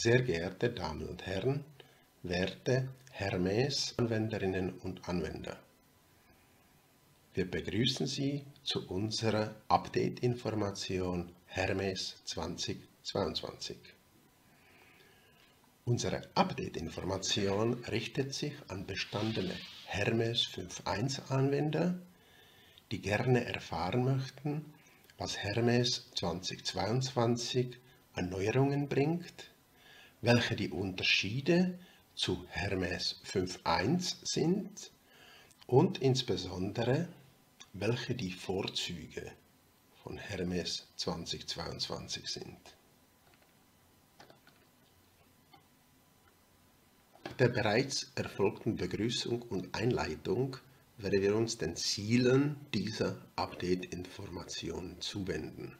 Sehr geehrte Damen und Herren, werte Hermes-Anwenderinnen und Anwender. Wir begrüßen Sie zu unserer Update-Information Hermes 2022. Unsere Update-Information richtet sich an bestandene Hermes 5.1 Anwender, die gerne erfahren möchten, was Hermes 2022 an Neuerungen bringt, welche die Unterschiede zu Hermes 5.1 sind und insbesondere welche die Vorzüge von Hermes 2022 sind. der bereits erfolgten Begrüßung und Einleitung werden wir uns den Zielen dieser Update-Informationen zuwenden.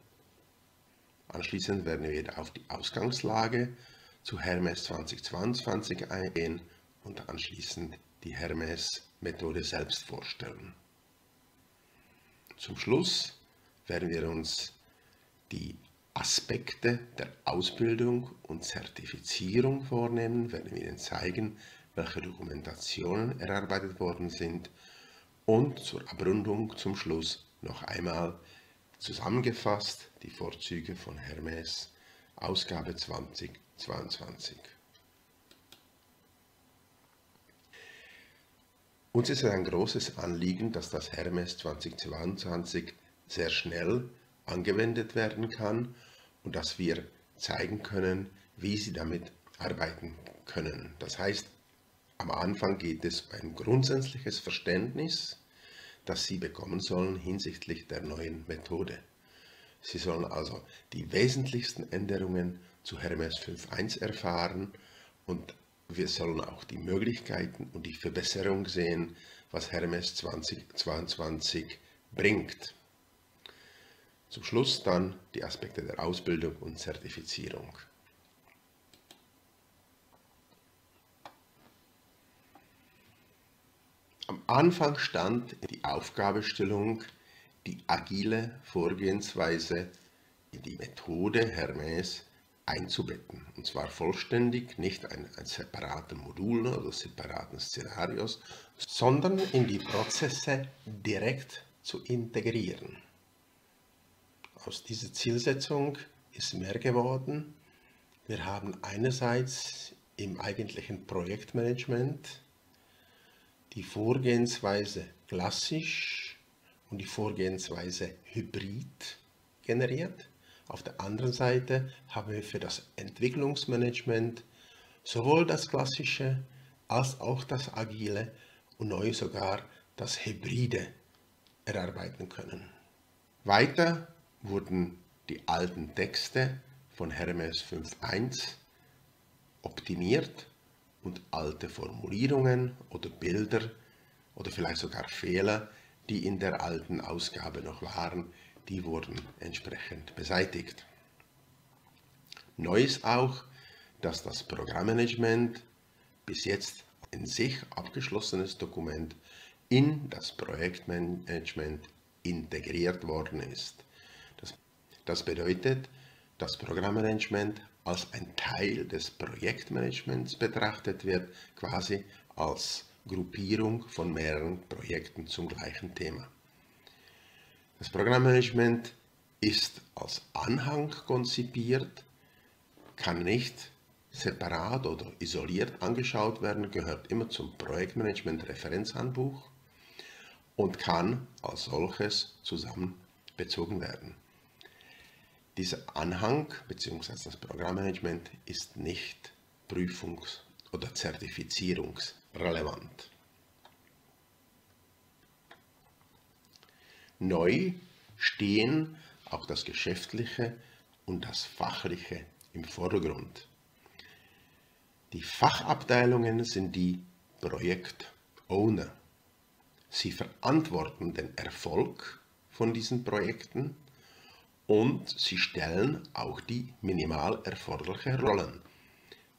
Anschließend werden wir auf die Ausgangslage zu Hermes 2022 eingehen und anschließend die Hermes-Methode selbst vorstellen. Zum Schluss werden wir uns die Aspekte der Ausbildung und Zertifizierung vornehmen, werden wir Ihnen zeigen, welche Dokumentationen erarbeitet worden sind und zur Abrundung zum Schluss noch einmal zusammengefasst die Vorzüge von Hermes Ausgabe 2022. Uns ist ein großes Anliegen, dass das Hermes 2022 sehr schnell angewendet werden kann und dass wir zeigen können, wie sie damit arbeiten können. Das heißt, am Anfang geht es um ein grundsätzliches Verständnis, das Sie bekommen sollen hinsichtlich der neuen Methode. Sie sollen also die wesentlichsten Änderungen zu Hermes 5.1 erfahren und wir sollen auch die Möglichkeiten und die Verbesserung sehen, was Hermes 2022 bringt. Zum Schluss dann die Aspekte der Ausbildung und Zertifizierung. Am Anfang stand die Aufgabestellung, die agile Vorgehensweise die Methode Hermes einzubetten. Und zwar vollständig, nicht ein separaten Modul oder separaten Szenarios, sondern in die Prozesse direkt zu integrieren. Aus dieser Zielsetzung ist mehr geworden. Wir haben einerseits im eigentlichen Projektmanagement die Vorgehensweise klassisch und die Vorgehensweise hybrid generiert. Auf der anderen Seite haben wir für das Entwicklungsmanagement sowohl das klassische als auch das agile und neu sogar das hybride erarbeiten können. Weiter wurden die alten Texte von Hermes 5.1 optimiert und alte Formulierungen oder Bilder oder vielleicht sogar Fehler, die in der alten Ausgabe noch waren, die wurden entsprechend beseitigt. Neu ist auch, dass das Programmmanagement bis jetzt in sich abgeschlossenes Dokument in das Projektmanagement integriert worden ist. Das bedeutet, das Programmmanagement als ein Teil des Projektmanagements betrachtet wird, quasi als Gruppierung von mehreren Projekten zum gleichen Thema. Das Programmmanagement ist als Anhang konzipiert, kann nicht separat oder isoliert angeschaut werden, gehört immer zum Projektmanagement-Referenzhandbuch und kann als solches zusammen bezogen werden. Dieser Anhang bzw. das Programmmanagement ist nicht prüfungs- oder zertifizierungsrelevant. Neu stehen auch das Geschäftliche und das Fachliche im Vordergrund. Die Fachabteilungen sind die Projekt-Owner. Sie verantworten den Erfolg von diesen Projekten und sie stellen auch die minimal erforderlichen Rollen,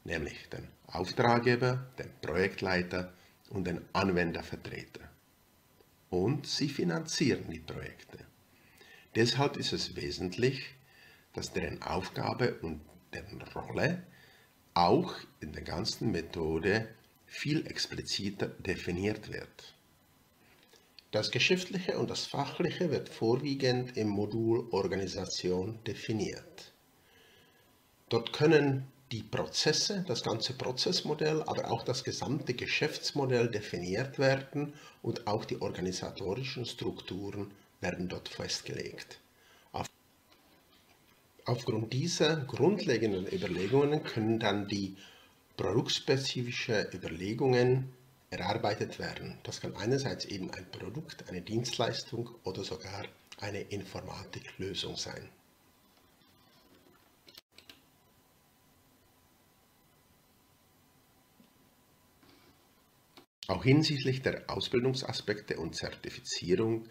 nämlich den Auftraggeber, den Projektleiter und den Anwendervertreter. Und sie finanzieren die Projekte. Deshalb ist es wesentlich, dass deren Aufgabe und deren Rolle auch in der ganzen Methode viel expliziter definiert wird. Das Geschäftliche und das Fachliche wird vorwiegend im Modul Organisation definiert. Dort können die Prozesse, das ganze Prozessmodell, aber auch das gesamte Geschäftsmodell definiert werden und auch die organisatorischen Strukturen werden dort festgelegt. Aufgrund dieser grundlegenden Überlegungen können dann die produktspezifischen Überlegungen erarbeitet werden. Das kann einerseits eben ein Produkt, eine Dienstleistung oder sogar eine Informatiklösung sein. Auch hinsichtlich der Ausbildungsaspekte und Zertifizierung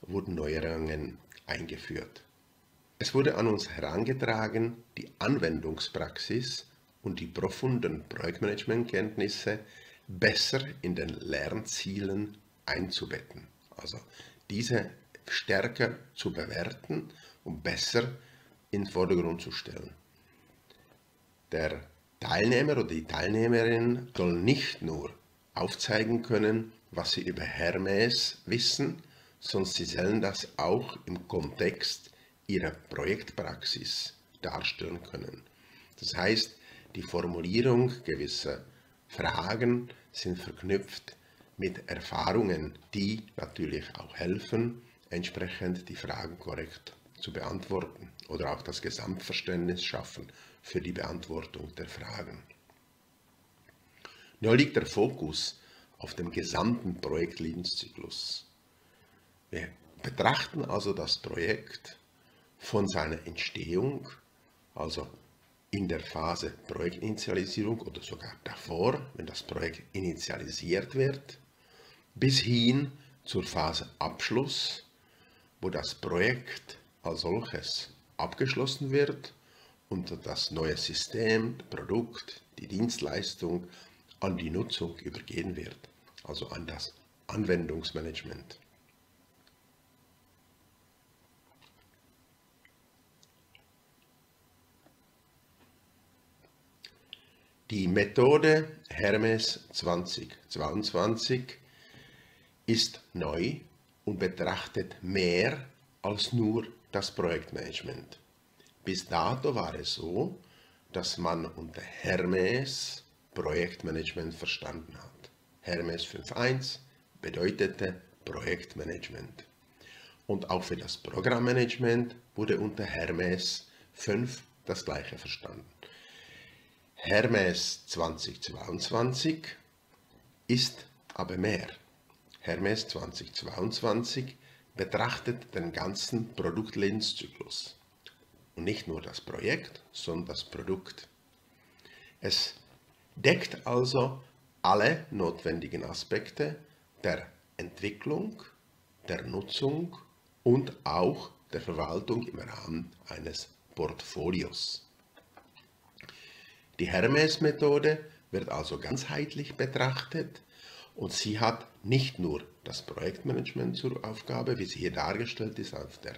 wurden Neuerungen eingeführt. Es wurde an uns herangetragen, die Anwendungspraxis und die profunden Projektmanagementkenntnisse besser in den Lernzielen einzubetten. Also diese stärker zu bewerten und besser in den Vordergrund zu stellen. Der Teilnehmer oder die Teilnehmerin soll nicht nur aufzeigen können, was sie über Hermes wissen, sondern sie sollen das auch im Kontext ihrer Projektpraxis darstellen können. Das heißt, die Formulierung gewisser Fragen sind verknüpft mit Erfahrungen, die natürlich auch helfen, entsprechend die Fragen korrekt zu beantworten oder auch das Gesamtverständnis schaffen für die Beantwortung der Fragen. Nur liegt der Fokus auf dem gesamten Projektlebenszyklus. Wir betrachten also das Projekt von seiner Entstehung, also in der Phase Projektinitialisierung oder sogar davor, wenn das Projekt initialisiert wird, bis hin zur Phase Abschluss, wo das Projekt als solches abgeschlossen wird und das neue System, Produkt, die Dienstleistung an die Nutzung übergehen wird, also an das Anwendungsmanagement. Die Methode Hermes 2022 ist neu und betrachtet mehr als nur das Projektmanagement. Bis dato war es so, dass man unter Hermes Projektmanagement verstanden hat. Hermes 5.1 bedeutete Projektmanagement. Und auch für das Programmmanagement wurde unter Hermes 5 das gleiche verstanden. Hermes 2022 ist aber mehr. Hermes 2022 betrachtet den ganzen Produktlebenszyklus. Und nicht nur das Projekt, sondern das Produkt. Es deckt also alle notwendigen Aspekte der Entwicklung, der Nutzung und auch der Verwaltung im Rahmen eines Portfolios. Die Hermes-Methode wird also ganzheitlich betrachtet und sie hat nicht nur das Projektmanagement zur Aufgabe, wie sie hier dargestellt ist auf der,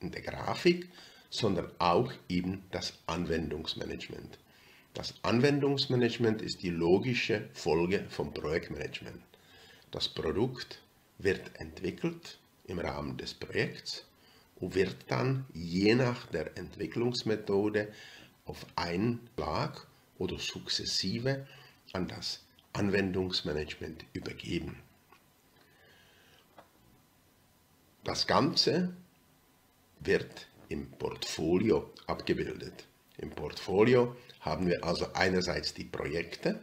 in der Grafik, sondern auch eben das Anwendungsmanagement. Das Anwendungsmanagement ist die logische Folge vom Projektmanagement. Das Produkt wird entwickelt im Rahmen des Projekts und wird dann je nach der Entwicklungsmethode auf einen Schlag oder sukzessive an das Anwendungsmanagement übergeben. Das Ganze wird im Portfolio abgebildet. Im Portfolio haben wir also einerseits die Projekte,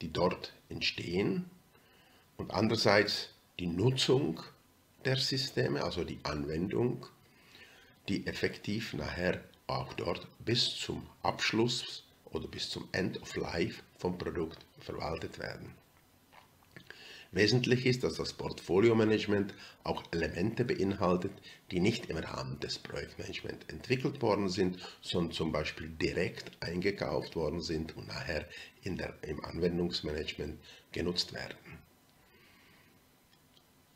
die dort entstehen und andererseits die Nutzung der Systeme, also die Anwendung, die effektiv nachher auch dort bis zum Abschluss oder bis zum End of Life vom Produkt verwaltet werden. Wesentlich ist, dass das Portfolio-Management auch Elemente beinhaltet, die nicht im Rahmen des Projektmanagements entwickelt worden sind, sondern zum Beispiel direkt eingekauft worden sind und nachher der, im Anwendungsmanagement genutzt werden.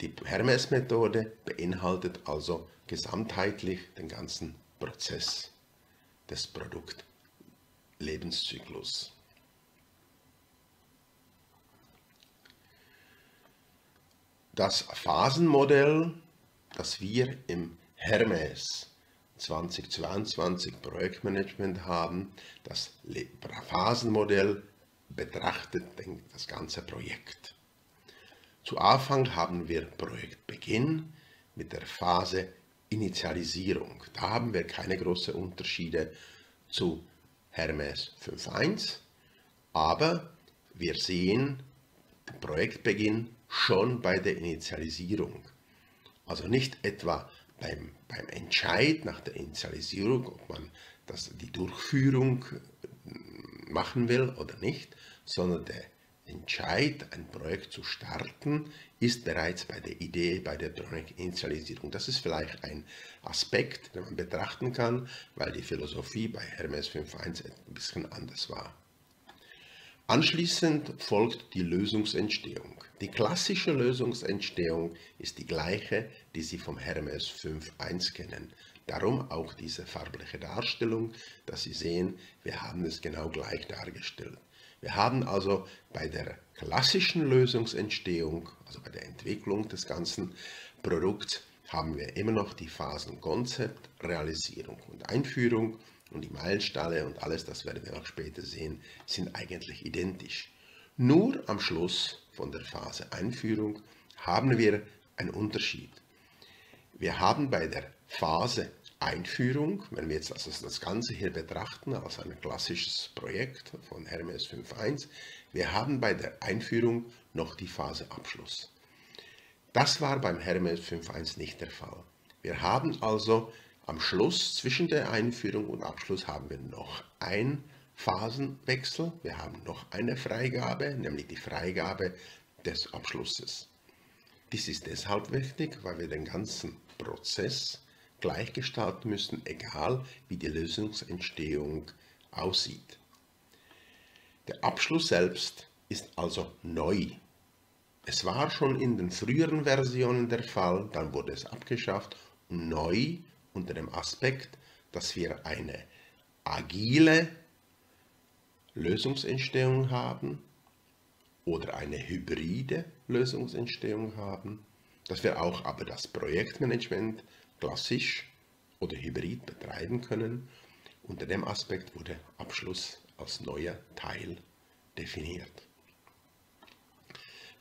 Die Hermes-Methode beinhaltet also gesamtheitlich den ganzen Prozess des Produkts Lebenszyklus. Das Phasenmodell, das wir im Hermes 2022 Projektmanagement haben, das Phasenmodell betrachtet das ganze Projekt. Zu Anfang haben wir Projektbeginn mit der Phase Initialisierung. Da haben wir keine großen Unterschiede zu Hermes 5.1, aber wir sehen Projektbeginn schon bei der Initialisierung. Also nicht etwa beim, beim Entscheid nach der Initialisierung, ob man das, die Durchführung machen will oder nicht, sondern der Entscheid, ein Projekt zu starten, ist bereits bei der Idee, bei der Projektinitialisierung. Das ist vielleicht ein Aspekt, den man betrachten kann, weil die Philosophie bei Hermes 5.1 ein bisschen anders war. Anschließend folgt die Lösungsentstehung. Die klassische Lösungsentstehung ist die gleiche, die Sie vom Hermes 5.1 kennen. Darum auch diese farbliche Darstellung, dass Sie sehen, wir haben es genau gleich dargestellt. Wir haben also bei der klassischen Lösungsentstehung, also bei der Entwicklung des ganzen Produkts, haben wir immer noch die Phasen Konzept, Realisierung und Einführung und die Meilensteine und alles, das werden wir noch später sehen, sind eigentlich identisch. Nur am Schluss von der Phase Einführung haben wir einen Unterschied. Wir haben bei der Phase Einführung, wenn wir jetzt also das Ganze hier betrachten als ein klassisches Projekt von Hermes 5.1, wir haben bei der Einführung noch die Phase Abschluss. Das war beim Hermes 5.1 nicht der Fall. Wir haben also am Schluss, zwischen der Einführung und Abschluss, haben wir noch einen Phasenwechsel. Wir haben noch eine Freigabe, nämlich die Freigabe des Abschlusses. Dies ist deshalb wichtig, weil wir den ganzen Prozess gleich gestalten müssen, egal wie die Lösungsentstehung aussieht. Der Abschluss selbst ist also neu. Es war schon in den früheren Versionen der Fall, dann wurde es abgeschafft und neu unter dem Aspekt, dass wir eine agile Lösungsentstehung haben oder eine hybride Lösungsentstehung haben, dass wir auch aber das Projektmanagement klassisch oder hybrid betreiben können. Unter dem Aspekt wurde Abschluss als neuer Teil definiert.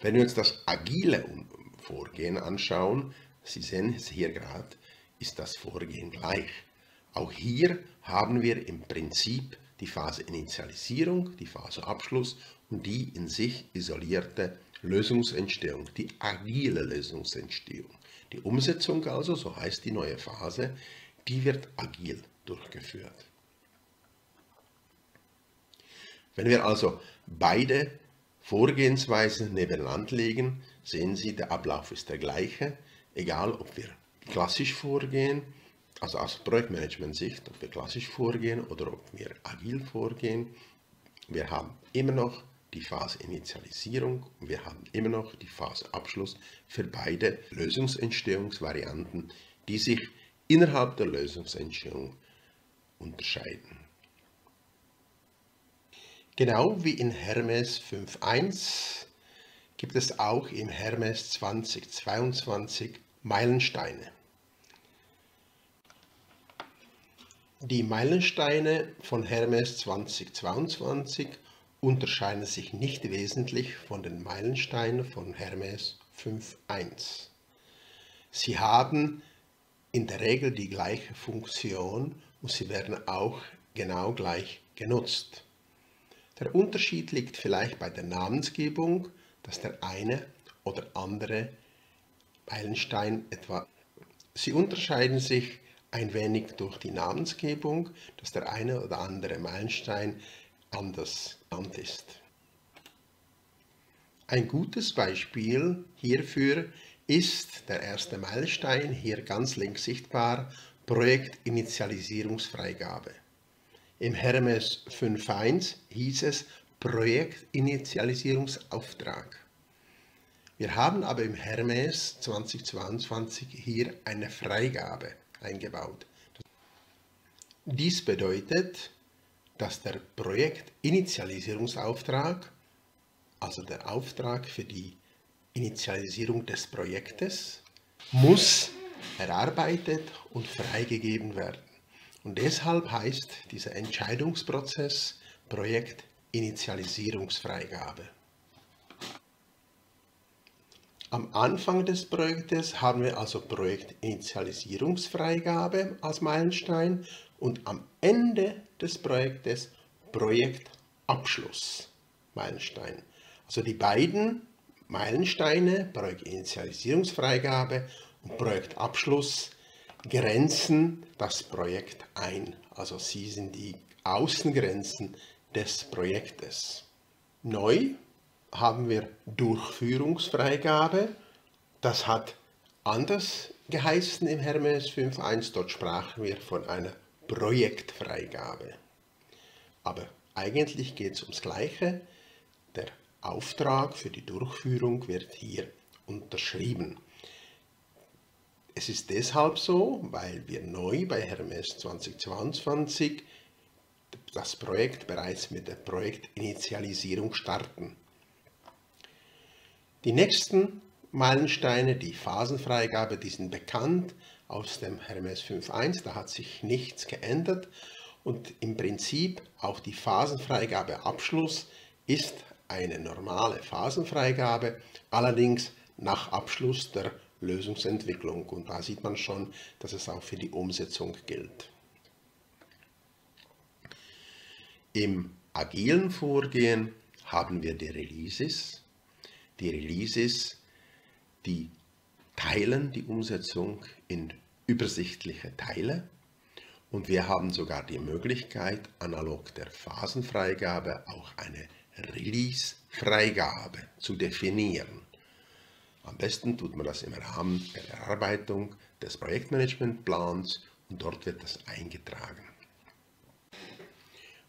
Wenn wir uns das agile Vorgehen anschauen, Sie sehen es hier gerade, ist das Vorgehen gleich. Auch hier haben wir im Prinzip die Phase Initialisierung, die Phase Abschluss und die in sich isolierte Lösungsentstehung, die agile Lösungsentstehung. Die Umsetzung also, so heißt die neue Phase, die wird agil durchgeführt. Wenn wir also beide Vorgehensweisen nebeneinander legen, sehen Sie, der Ablauf ist der gleiche, egal ob wir klassisch vorgehen, also aus Projektmanagement-Sicht, ob wir klassisch vorgehen oder ob wir agil vorgehen. Wir haben immer noch die Phase Initialisierung und wir haben immer noch die Phase Abschluss für beide Lösungsentstehungsvarianten, die sich innerhalb der Lösungsentstehung unterscheiden. Genau wie in Hermes 5.1 gibt es auch im Hermes 2022 Meilensteine. Die Meilensteine von Hermes 2022 unterscheiden sich nicht wesentlich von den Meilensteinen von Hermes 5.1. Sie haben in der Regel die gleiche Funktion und sie werden auch genau gleich genutzt. Der Unterschied liegt vielleicht bei der Namensgebung, dass der eine oder andere Meilenstein etwa. Sie unterscheiden sich ein wenig durch die Namensgebung, dass der eine oder andere Meilenstein anders genannt ist. Ein gutes Beispiel hierfür ist der erste Meilenstein, hier ganz links sichtbar, Projektinitialisierungsfreigabe. Im Hermes 5.1 hieß es Projektinitialisierungsauftrag. Wir haben aber im Hermes 2022 hier eine Freigabe eingebaut. Dies bedeutet, dass der Projektinitialisierungsauftrag, also der Auftrag für die Initialisierung des Projektes, muss erarbeitet und freigegeben werden. Und deshalb heißt dieser Entscheidungsprozess Projektinitialisierungsfreigabe. Am Anfang des Projektes haben wir also Projektinitialisierungsfreigabe als Meilenstein und am Ende des Projektes Projektabschluss Meilenstein. Also die beiden Meilensteine, Projektinitialisierungsfreigabe und Projektabschluss, grenzen das Projekt ein. Also sie sind die Außengrenzen des Projektes. Neu haben wir Durchführungsfreigabe. Das hat anders geheißen im Hermes 5.1. Dort sprachen wir von einer Projektfreigabe. Aber eigentlich geht es ums Gleiche. Der Auftrag für die Durchführung wird hier unterschrieben. Es ist deshalb so, weil wir neu bei Hermes 2022 das Projekt bereits mit der Projektinitialisierung starten. Die nächsten Meilensteine, die Phasenfreigabe, die sind bekannt aus dem Hermes 5.1, da hat sich nichts geändert. Und im Prinzip auch die Phasenfreigabe Abschluss ist eine normale Phasenfreigabe, allerdings nach Abschluss der Lösungsentwicklung. Und da sieht man schon, dass es auch für die Umsetzung gilt. Im agilen Vorgehen haben wir die Releases, die Releases, die teilen die Umsetzung in übersichtliche Teile und wir haben sogar die Möglichkeit, analog der Phasenfreigabe auch eine Release-Freigabe zu definieren. Am besten tut man das im Rahmen der Erarbeitung des Projektmanagementplans und dort wird das eingetragen.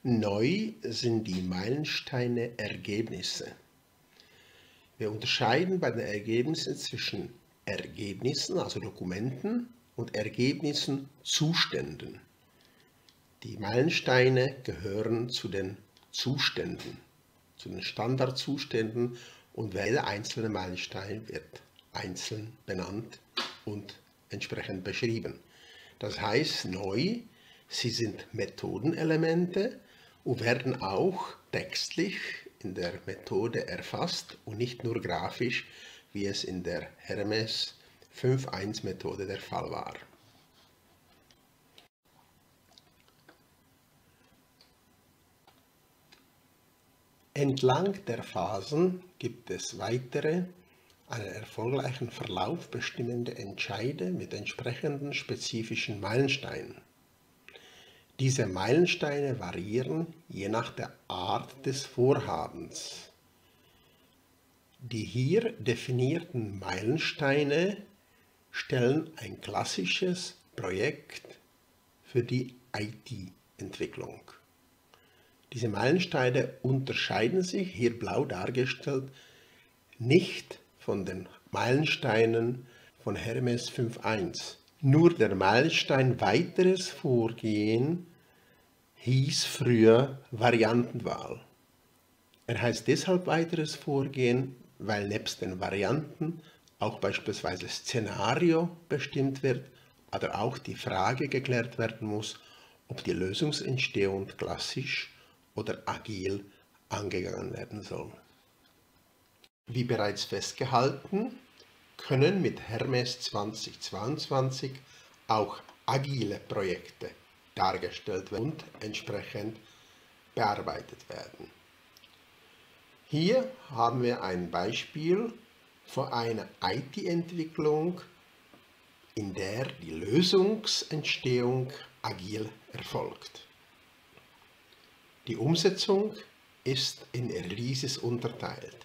Neu sind die Meilensteine Ergebnisse. Wir unterscheiden bei den Ergebnissen zwischen Ergebnissen, also Dokumenten, und Ergebnissen Zuständen. Die Meilensteine gehören zu den Zuständen, zu den Standardzuständen und jeder einzelne Meilenstein wird einzeln benannt und entsprechend beschrieben. Das heißt neu, sie sind Methodenelemente und werden auch textlich in der Methode erfasst und nicht nur grafisch, wie es in der Hermes 5.1 Methode der Fall war. Entlang der Phasen gibt es weitere, einen erfolgreichen Verlauf bestimmende Entscheide mit entsprechenden spezifischen Meilensteinen. Diese Meilensteine variieren je nach der Art des Vorhabens. Die hier definierten Meilensteine stellen ein klassisches Projekt für die IT-Entwicklung. Diese Meilensteine unterscheiden sich, hier blau dargestellt, nicht von den Meilensteinen von Hermes 5.1. Nur der Meilenstein weiteres Vorgehen hieß früher Variantenwahl. Er heißt deshalb weiteres Vorgehen, weil nebst den Varianten auch beispielsweise Szenario bestimmt wird oder auch die Frage geklärt werden muss, ob die Lösungsentstehung klassisch oder agil angegangen werden soll. Wie bereits festgehalten, können mit Hermes 2022 auch agile Projekte dargestellt und entsprechend bearbeitet werden. Hier haben wir ein Beispiel von einer IT-Entwicklung, in der die Lösungsentstehung agil erfolgt. Die Umsetzung ist in Releases unterteilt.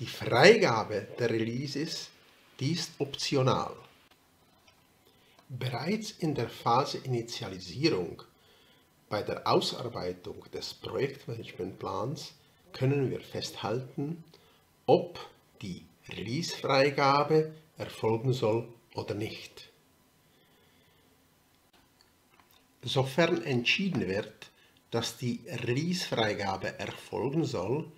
Die Freigabe der Releases, die ist optional. Bereits in der Phase Initialisierung bei der Ausarbeitung des Projektmanagementplans können wir festhalten, ob die Release-Freigabe erfolgen soll oder nicht. Sofern entschieden wird, dass die Release-Freigabe erfolgen soll,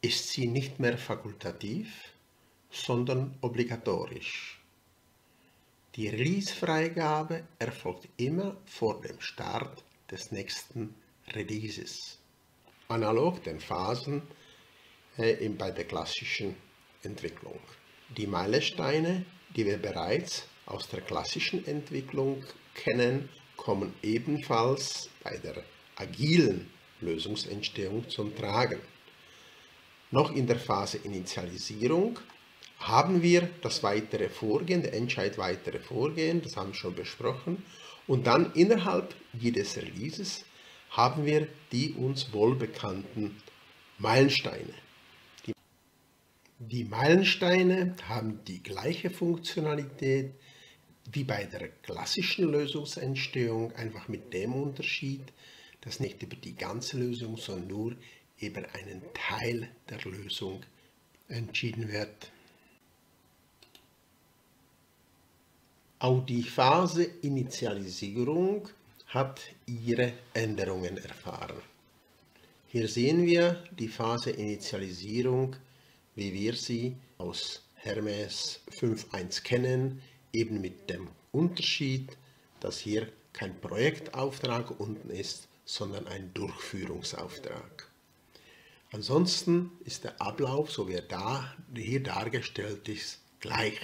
ist sie nicht mehr fakultativ, sondern obligatorisch. Die Release-Freigabe erfolgt immer vor dem Start des nächsten Releases, analog den Phasen äh, bei der klassischen Entwicklung. Die Meilensteine, die wir bereits aus der klassischen Entwicklung kennen, kommen ebenfalls bei der agilen Lösungsentstehung zum Tragen. Noch in der Phase Initialisierung haben wir das weitere Vorgehen, der Entscheid weitere Vorgehen, das haben wir schon besprochen. Und dann innerhalb jedes Releases haben wir die uns wohlbekannten Meilensteine. Die, die Meilensteine haben die gleiche Funktionalität wie bei der klassischen Lösungsentstehung, einfach mit dem Unterschied, dass nicht über die ganze Lösung, sondern nur über einen Teil der Lösung entschieden wird. Auch die Phase Initialisierung hat ihre Änderungen erfahren. Hier sehen wir die Phase Initialisierung, wie wir sie aus Hermes 5.1 kennen, eben mit dem Unterschied, dass hier kein Projektauftrag unten ist, sondern ein Durchführungsauftrag. Ansonsten ist der Ablauf, so wie er da, hier dargestellt ist, gleich.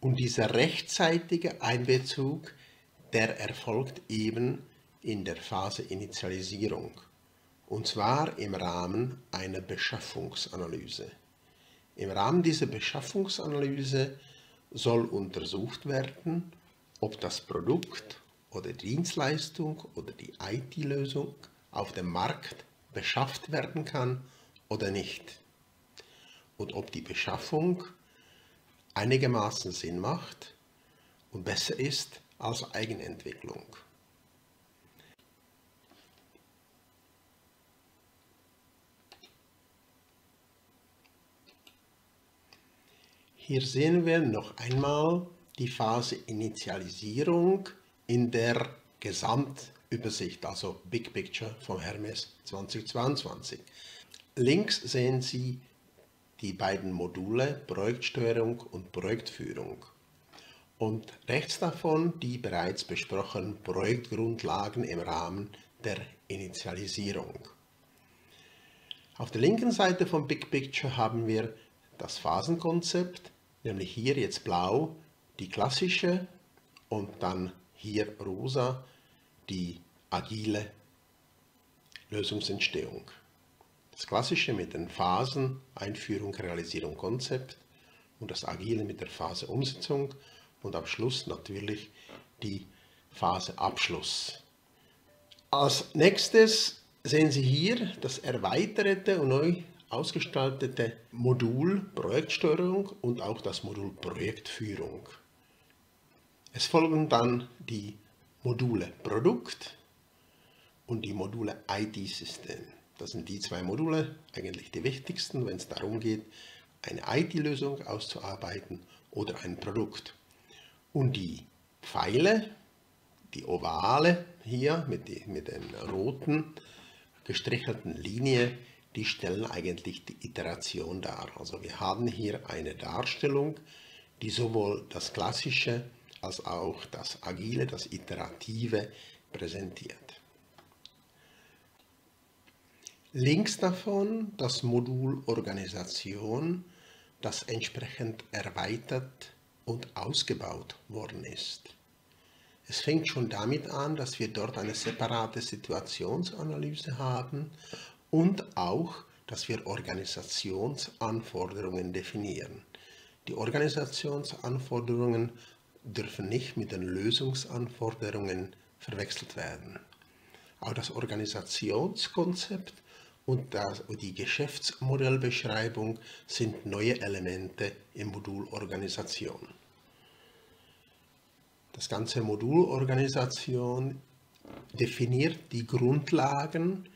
Und dieser rechtzeitige Einbezug, der erfolgt eben in der Phase Initialisierung. Und zwar im Rahmen einer Beschaffungsanalyse. Im Rahmen dieser Beschaffungsanalyse soll untersucht werden, ob das Produkt oder Dienstleistung oder die IT-Lösung auf dem Markt beschafft werden kann oder nicht. Und ob die Beschaffung einigermaßen Sinn macht und besser ist als Eigenentwicklung. Hier sehen wir noch einmal die Phase Initialisierung in der Gesamtübersicht, also Big Picture von Hermes 2022. Links sehen Sie die beiden Module Projektsteuerung und Projektführung. Und rechts davon die bereits besprochenen Projektgrundlagen im Rahmen der Initialisierung. Auf der linken Seite vom Big Picture haben wir das Phasenkonzept, nämlich hier jetzt blau die klassische und dann hier rosa die agile Lösungsentstehung. Das Klassische mit den Phasen Einführung, Realisierung, Konzept und das Agile mit der Phase Umsetzung und am Schluss natürlich die Phase Abschluss. Als nächstes sehen Sie hier das erweiterte und neu ausgestaltete Modul Projektsteuerung und auch das Modul Projektführung. Es folgen dann die Module Produkt und die Module IT-System. Das sind die zwei Module, eigentlich die wichtigsten, wenn es darum geht, eine IT-Lösung auszuarbeiten oder ein Produkt. Und die Pfeile, die Ovale hier mit, die, mit den roten gestrichelten Linie, die stellen eigentlich die Iteration dar. Also wir haben hier eine Darstellung, die sowohl das Klassische als auch das Agile, das Iterative präsentiert. Links davon das Modul Organisation, das entsprechend erweitert und ausgebaut worden ist. Es fängt schon damit an, dass wir dort eine separate Situationsanalyse haben und auch, dass wir Organisationsanforderungen definieren. Die Organisationsanforderungen dürfen nicht mit den Lösungsanforderungen verwechselt werden. Auch das Organisationskonzept und die Geschäftsmodellbeschreibung sind neue Elemente im Modul Organisation. Das ganze Modul Organisation definiert die Grundlagen,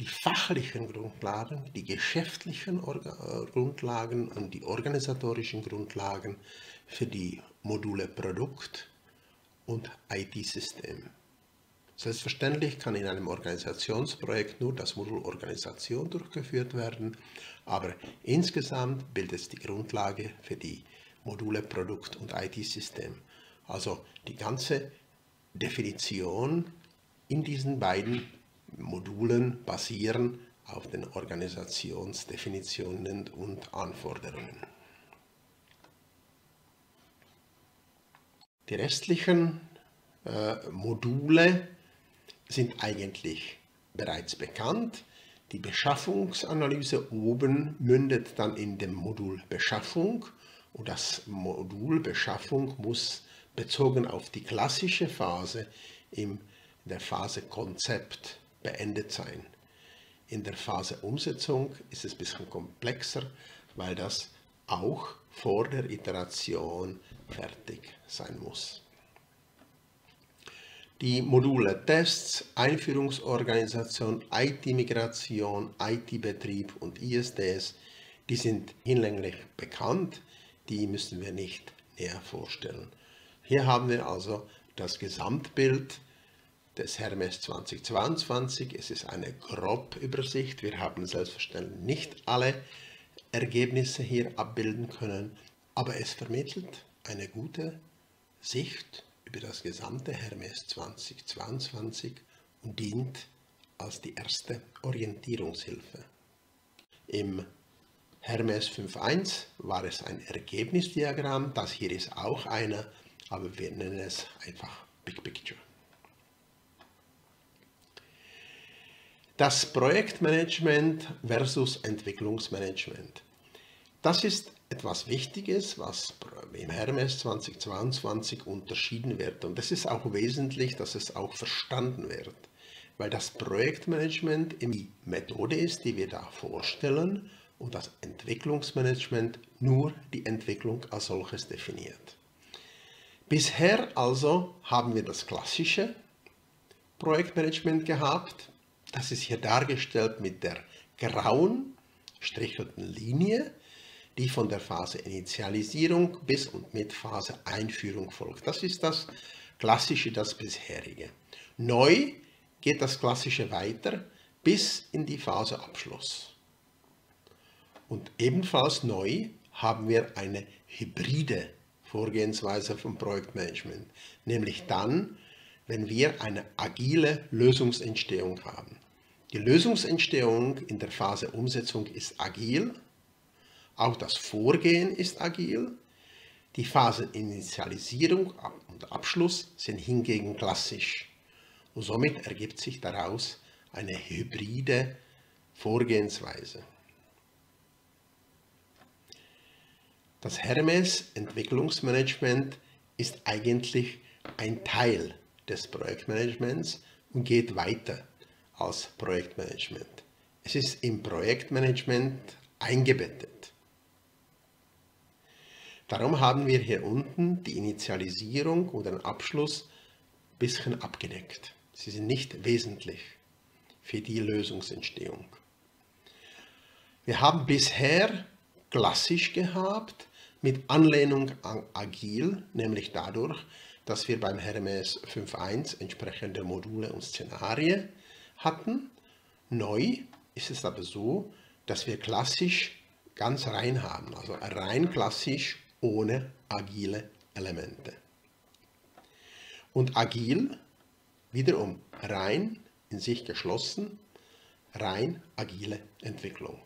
die fachlichen Grundlagen, die geschäftlichen äh, Grundlagen und die organisatorischen Grundlagen für die Module Produkt und IT-System. Selbstverständlich kann in einem Organisationsprojekt nur das Modul Organisation durchgeführt werden, aber insgesamt bildet es die Grundlage für die Module Produkt und IT-System. Also die ganze Definition in diesen beiden Modulen basieren auf den Organisationsdefinitionen und Anforderungen. Die restlichen äh, Module sind eigentlich bereits bekannt. Die Beschaffungsanalyse oben mündet dann in dem Modul Beschaffung und das Modul Beschaffung muss bezogen auf die klassische Phase in der Phase Konzept beendet sein. In der Phase Umsetzung ist es ein bisschen komplexer, weil das auch vor der Iteration fertig sein muss. Die Module Tests, Einführungsorganisation, IT-Migration, IT-Betrieb und ISDS, die sind hinlänglich bekannt, die müssen wir nicht näher vorstellen. Hier haben wir also das Gesamtbild des Hermes 2022. Es ist eine Grobübersicht. Wir haben selbstverständlich nicht alle Ergebnisse hier abbilden können, aber es vermittelt eine gute Sicht über das gesamte Hermes 2022 und dient als die erste Orientierungshilfe. Im Hermes 5.1 war es ein Ergebnisdiagramm, das hier ist auch einer, aber wir nennen es einfach Big Picture. Das Projektmanagement versus Entwicklungsmanagement. Das ist etwas Wichtiges, was im Hermes 2022 unterschieden wird. Und es ist auch wesentlich, dass es auch verstanden wird, weil das Projektmanagement die Methode ist, die wir da vorstellen und das Entwicklungsmanagement nur die Entwicklung als solches definiert. Bisher also haben wir das klassische Projektmanagement gehabt. Das ist hier dargestellt mit der grauen strichelten Linie die von der Phase Initialisierung bis und mit Phase Einführung folgt. Das ist das Klassische, das bisherige. Neu geht das Klassische weiter bis in die Phase Abschluss. Und ebenfalls neu haben wir eine hybride Vorgehensweise vom Projektmanagement, nämlich dann, wenn wir eine agile Lösungsentstehung haben. Die Lösungsentstehung in der Phase Umsetzung ist agil auch das Vorgehen ist agil. Die Phasen Initialisierung und Abschluss sind hingegen klassisch. Und somit ergibt sich daraus eine hybride Vorgehensweise. Das Hermes Entwicklungsmanagement ist eigentlich ein Teil des Projektmanagements und geht weiter als Projektmanagement. Es ist im Projektmanagement eingebettet. Darum haben wir hier unten die Initialisierung oder den Abschluss ein bisschen abgedeckt. Sie sind nicht wesentlich für die Lösungsentstehung. Wir haben bisher klassisch gehabt mit Anlehnung an Agil, nämlich dadurch, dass wir beim Hermes 5.1 entsprechende Module und Szenarien hatten. Neu ist es aber so, dass wir klassisch ganz rein haben, also rein klassisch ohne agile Elemente. Und agil, wiederum rein in sich geschlossen, rein agile Entwicklung.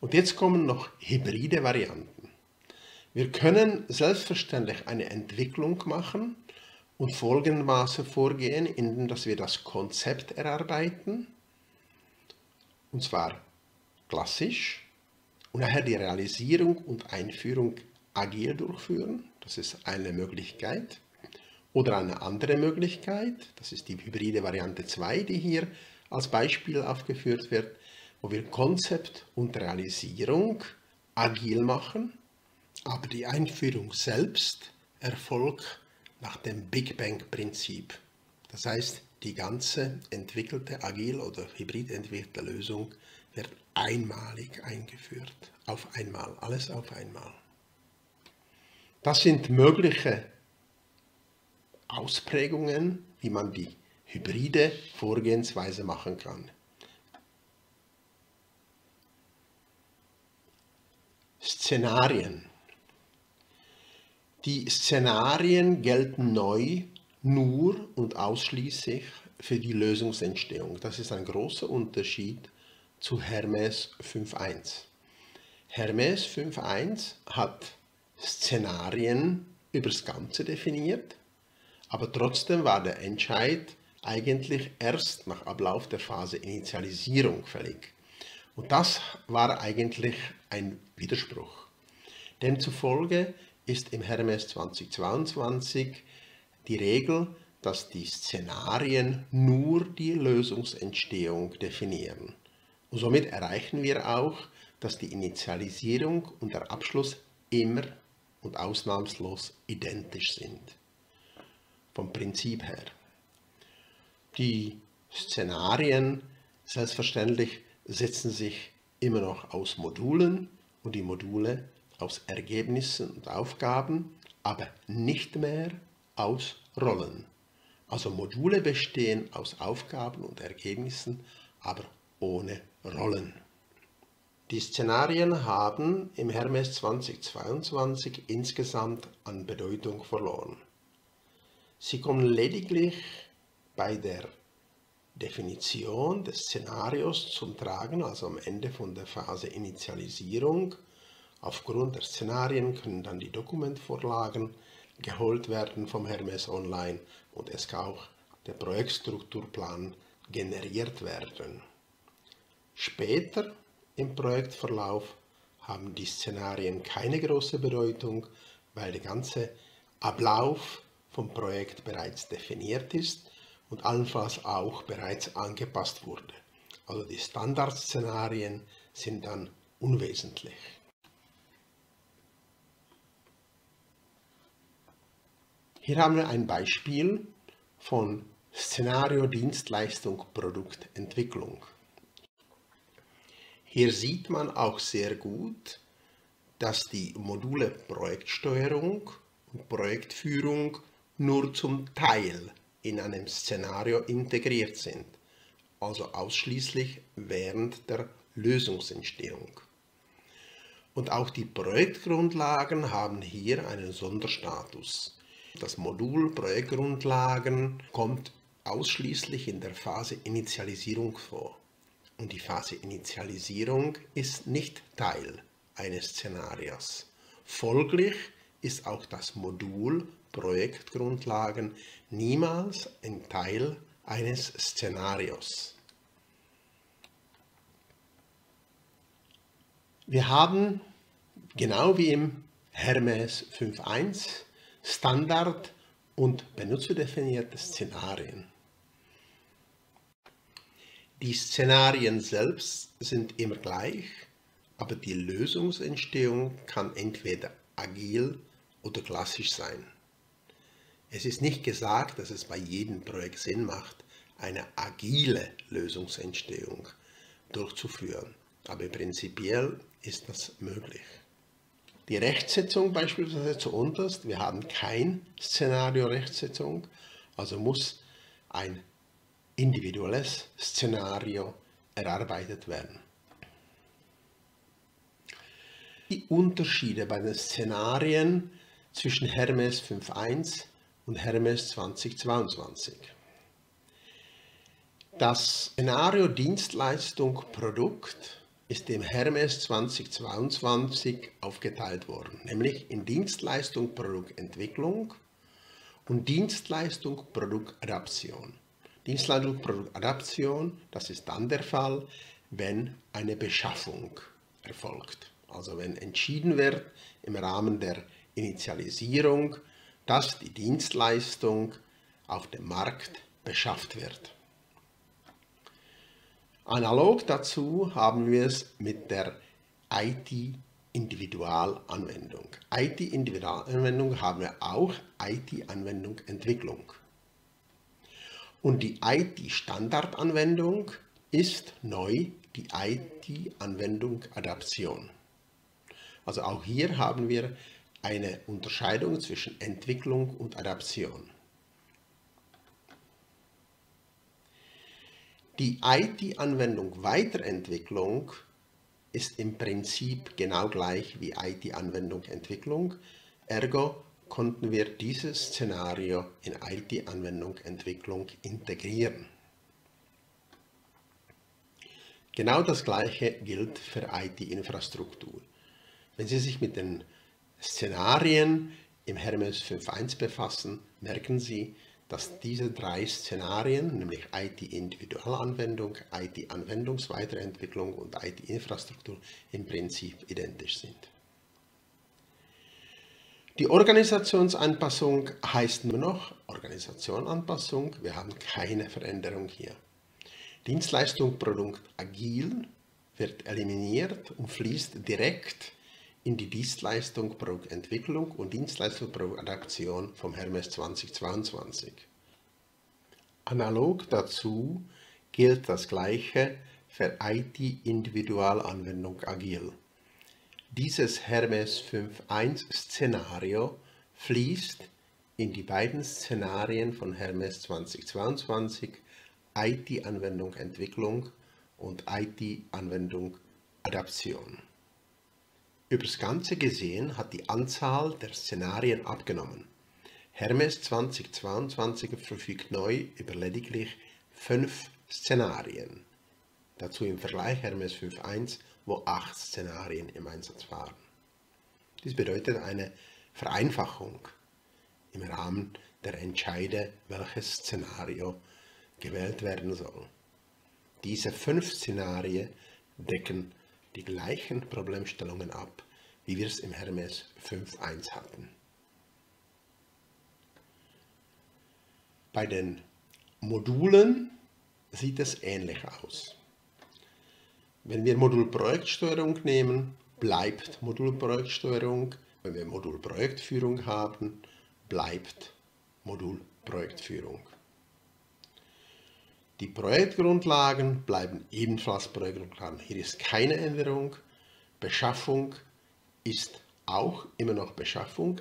Und jetzt kommen noch hybride Varianten. Wir können selbstverständlich eine Entwicklung machen und folgendermaßen vorgehen, indem wir das Konzept erarbeiten, und zwar klassisch, und nachher die Realisierung und Einführung agil durchführen. Das ist eine Möglichkeit. Oder eine andere Möglichkeit, das ist die hybride Variante 2, die hier als Beispiel aufgeführt wird, wo wir Konzept und Realisierung agil machen, aber die Einführung selbst erfolgt nach dem Big Bang Prinzip. Das heißt, die ganze entwickelte agil oder hybrid entwickelte Lösung wird einmalig eingeführt. Auf einmal, alles auf einmal. Das sind mögliche Ausprägungen wie man die hybride Vorgehensweise machen kann. Szenarien. Die Szenarien gelten neu nur und ausschließlich für die Lösungsentstehung. Das ist ein großer Unterschied zu Hermes 5.1. Hermes 5.1 hat Szenarien über das Ganze definiert, aber trotzdem war der Entscheid eigentlich erst nach Ablauf der Phase Initialisierung fällig. Und das war eigentlich ein Widerspruch. Demzufolge ist im Hermes 2022 die Regel, dass die Szenarien nur die Lösungsentstehung definieren. Und somit erreichen wir auch, dass die Initialisierung und der Abschluss immer und ausnahmslos identisch sind. Vom Prinzip her. Die Szenarien selbstverständlich setzen sich immer noch aus Modulen und die Module aus Ergebnissen und Aufgaben, aber nicht mehr aus Rollen. Also Module bestehen aus Aufgaben und Ergebnissen, aber ohne Rollen. Die Szenarien haben im Hermes 2022 insgesamt an Bedeutung verloren. Sie kommen lediglich bei der Definition des Szenarios zum Tragen, also am Ende von der Phase Initialisierung. Aufgrund der Szenarien können dann die Dokumentvorlagen geholt werden vom Hermes Online und es kann auch der Projektstrukturplan generiert werden. Später im Projektverlauf haben die Szenarien keine große Bedeutung, weil der ganze Ablauf vom Projekt bereits definiert ist und allenfalls auch bereits angepasst wurde. Also die Standardszenarien sind dann unwesentlich. Hier haben wir ein Beispiel von Szenario Dienstleistung Produktentwicklung. Hier sieht man auch sehr gut, dass die Module Projektsteuerung und Projektführung nur zum Teil in einem Szenario integriert sind, also ausschließlich während der Lösungsentstehung. Und auch die Projektgrundlagen haben hier einen Sonderstatus. Das Modul Projektgrundlagen kommt ausschließlich in der Phase Initialisierung vor. Und die Phase Initialisierung ist nicht Teil eines Szenarios. Folglich ist auch das Modul Projektgrundlagen niemals ein Teil eines Szenarios. Wir haben, genau wie im Hermes 5.1, Standard- und benutzerdefinierte Szenarien. Die Szenarien selbst sind immer gleich, aber die Lösungsentstehung kann entweder agil oder klassisch sein. Es ist nicht gesagt, dass es bei jedem Projekt Sinn macht, eine agile Lösungsentstehung durchzuführen, aber prinzipiell ist das möglich. Die Rechtsetzung beispielsweise zu unterst, wir haben kein Szenario-Rechtsetzung, also muss ein individuelles Szenario erarbeitet werden. Die Unterschiede bei den Szenarien zwischen Hermes 5.1 und Hermes 2022. Das Szenario Dienstleistung Produkt ist dem Hermes 2022 aufgeteilt worden, nämlich in Dienstleistung Produktentwicklung und Dienstleistung Produktadaption. Dienstleistung Produktadaption, das ist dann der Fall, wenn eine Beschaffung erfolgt. Also wenn entschieden wird im Rahmen der Initialisierung, dass die Dienstleistung auf dem Markt beschafft wird. Analog dazu haben wir es mit der IT-Individualanwendung. IT-Individualanwendung haben wir auch IT-Anwendung Entwicklung. Und die IT-Standardanwendung ist neu die IT-Anwendung Adaption. Also auch hier haben wir eine Unterscheidung zwischen Entwicklung und Adaption. Die IT-Anwendung Weiterentwicklung ist im Prinzip genau gleich wie IT-Anwendung Entwicklung. Ergo konnten wir dieses Szenario in IT-Anwendung Entwicklung integrieren. Genau das gleiche gilt für IT-Infrastruktur. Wenn Sie sich mit den Szenarien im Hermes 5.1 befassen, merken Sie, dass diese drei Szenarien, nämlich IT-Individualanwendung, IT-Anwendungsweiterentwicklung und IT-Infrastruktur, im Prinzip identisch sind. Die Organisationsanpassung heißt nur noch Organisationanpassung. Wir haben keine Veränderung hier. Dienstleistung Produkt agil wird eliminiert und fließt direkt in die Dienstleistung Produktentwicklung und Dienstleistung Produktaktion vom Hermes 2022. Analog dazu gilt das gleiche für IT-Individualanwendung agil. Dieses Hermes 5.1 Szenario fließt in die beiden Szenarien von Hermes 2022 IT-Anwendung Entwicklung und IT-Anwendung Adaption. Übers Ganze gesehen hat die Anzahl der Szenarien abgenommen. Hermes 2022 verfügt neu über lediglich fünf Szenarien. Dazu im Vergleich Hermes 5.1, wo acht Szenarien im Einsatz waren. Dies bedeutet eine Vereinfachung im Rahmen der Entscheide, welches Szenario gewählt werden soll. Diese fünf Szenarien decken die gleichen Problemstellungen ab, wie wir es im Hermes 5.1 hatten. Bei den Modulen sieht es ähnlich aus. Wenn wir Modulprojektsteuerung nehmen, bleibt Modulprojektsteuerung. Wenn wir Modulprojektführung haben, bleibt Modulprojektführung. Die Projektgrundlagen bleiben ebenfalls Projektgrundlagen. Hier ist keine Änderung. Beschaffung ist auch immer noch Beschaffung.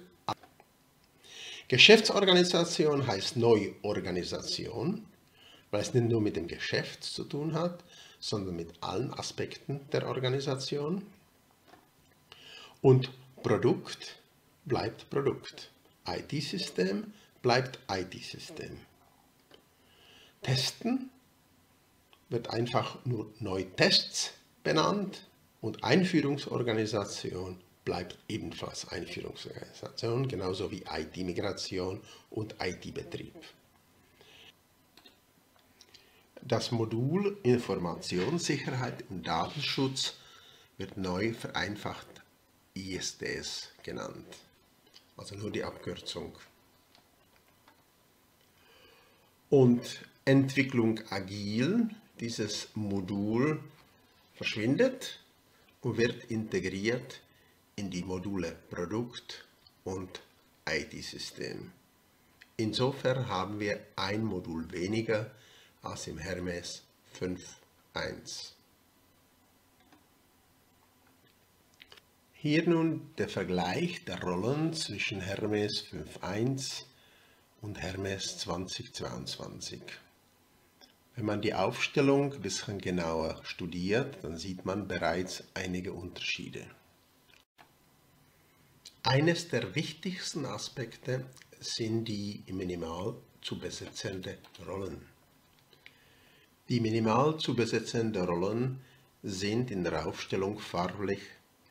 Geschäftsorganisation heißt Neuorganisation, weil es nicht nur mit dem Geschäft zu tun hat, sondern mit allen Aspekten der Organisation. Und Produkt bleibt Produkt. IT-System bleibt IT-System. Testen wird einfach nur Neutests benannt und Einführungsorganisation bleibt ebenfalls Einführungsorganisation, genauso wie IT-Migration und IT-Betrieb. Das Modul Informationssicherheit und Datenschutz wird neu vereinfacht ISDS genannt, also nur die Abkürzung. Und Entwicklung agil, dieses Modul verschwindet und wird integriert in die Module Produkt und IT-System. Insofern haben wir ein Modul weniger als im Hermes 5.1. Hier nun der Vergleich der Rollen zwischen Hermes 5.1 und Hermes 2022. Wenn man die Aufstellung ein bisschen genauer studiert, dann sieht man bereits einige Unterschiede. Eines der wichtigsten Aspekte sind die minimal zu besetzende Rollen. Die minimal zu besetzenden Rollen sind in der Aufstellung farblich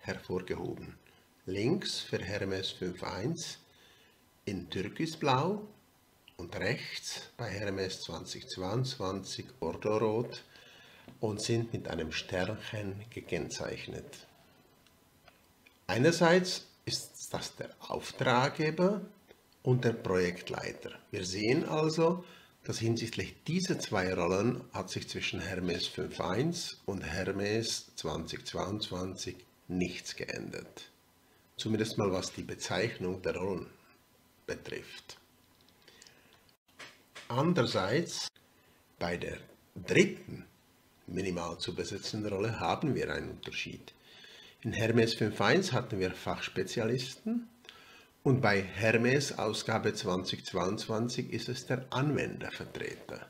hervorgehoben. Links für Hermes 5.1 in Türkisblau und rechts bei Hermes 2022 Bordeaux-Rot und sind mit einem Sternchen gekennzeichnet. Einerseits ist das der Auftraggeber und der Projektleiter. Wir sehen also, dass hinsichtlich dieser zwei Rollen hat sich zwischen Hermes 5.1 und Hermes 2022 nichts geändert. Zumindest mal was die Bezeichnung der Rollen betrifft. Andererseits, bei der dritten minimal zu besetzenden Rolle haben wir einen Unterschied. In Hermes 5.1 hatten wir Fachspezialisten und bei Hermes Ausgabe 2022 ist es der Anwendervertreter.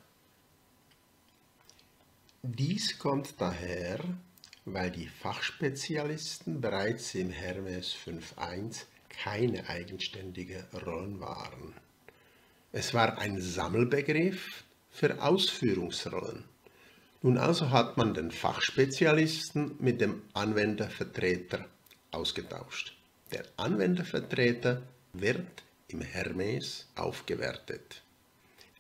Dies kommt daher, weil die Fachspezialisten bereits im Hermes 5.1 keine eigenständige Rollen waren. Es war ein Sammelbegriff für Ausführungsrollen. Nun also hat man den Fachspezialisten mit dem Anwendervertreter ausgetauscht. Der Anwendervertreter wird im Hermes aufgewertet.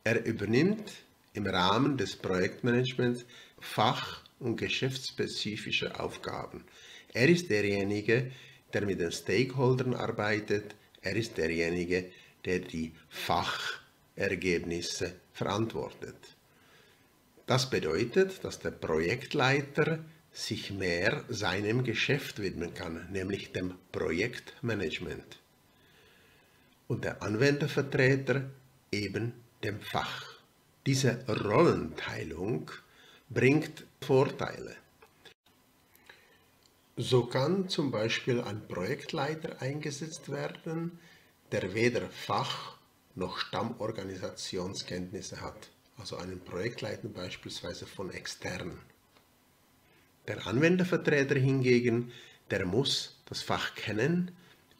Er übernimmt im Rahmen des Projektmanagements fach- und geschäftsspezifische Aufgaben. Er ist derjenige, der mit den Stakeholdern arbeitet. Er ist derjenige, der die Fachergebnisse verantwortet. Das bedeutet, dass der Projektleiter sich mehr seinem Geschäft widmen kann, nämlich dem Projektmanagement. Und der Anwendervertreter eben dem Fach. Diese Rollenteilung bringt Vorteile. So kann zum Beispiel ein Projektleiter eingesetzt werden, der weder Fach- noch Stammorganisationskenntnisse hat, also einen Projektleiter beispielsweise von extern. Der Anwendervertreter hingegen, der muss das Fach kennen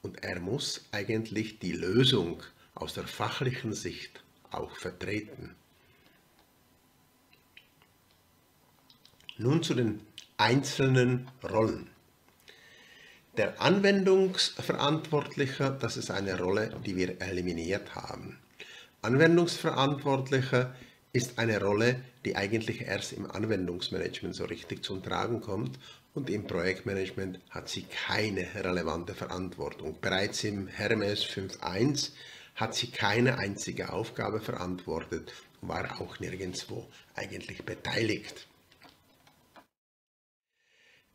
und er muss eigentlich die Lösung aus der fachlichen Sicht auch vertreten. Nun zu den einzelnen Rollen. Der Anwendungsverantwortliche, das ist eine Rolle, die wir eliminiert haben. Anwendungsverantwortlicher ist eine Rolle, die eigentlich erst im Anwendungsmanagement so richtig zum Tragen kommt und im Projektmanagement hat sie keine relevante Verantwortung. Bereits im Hermes 5.1 hat sie keine einzige Aufgabe verantwortet und war auch nirgendwo eigentlich beteiligt.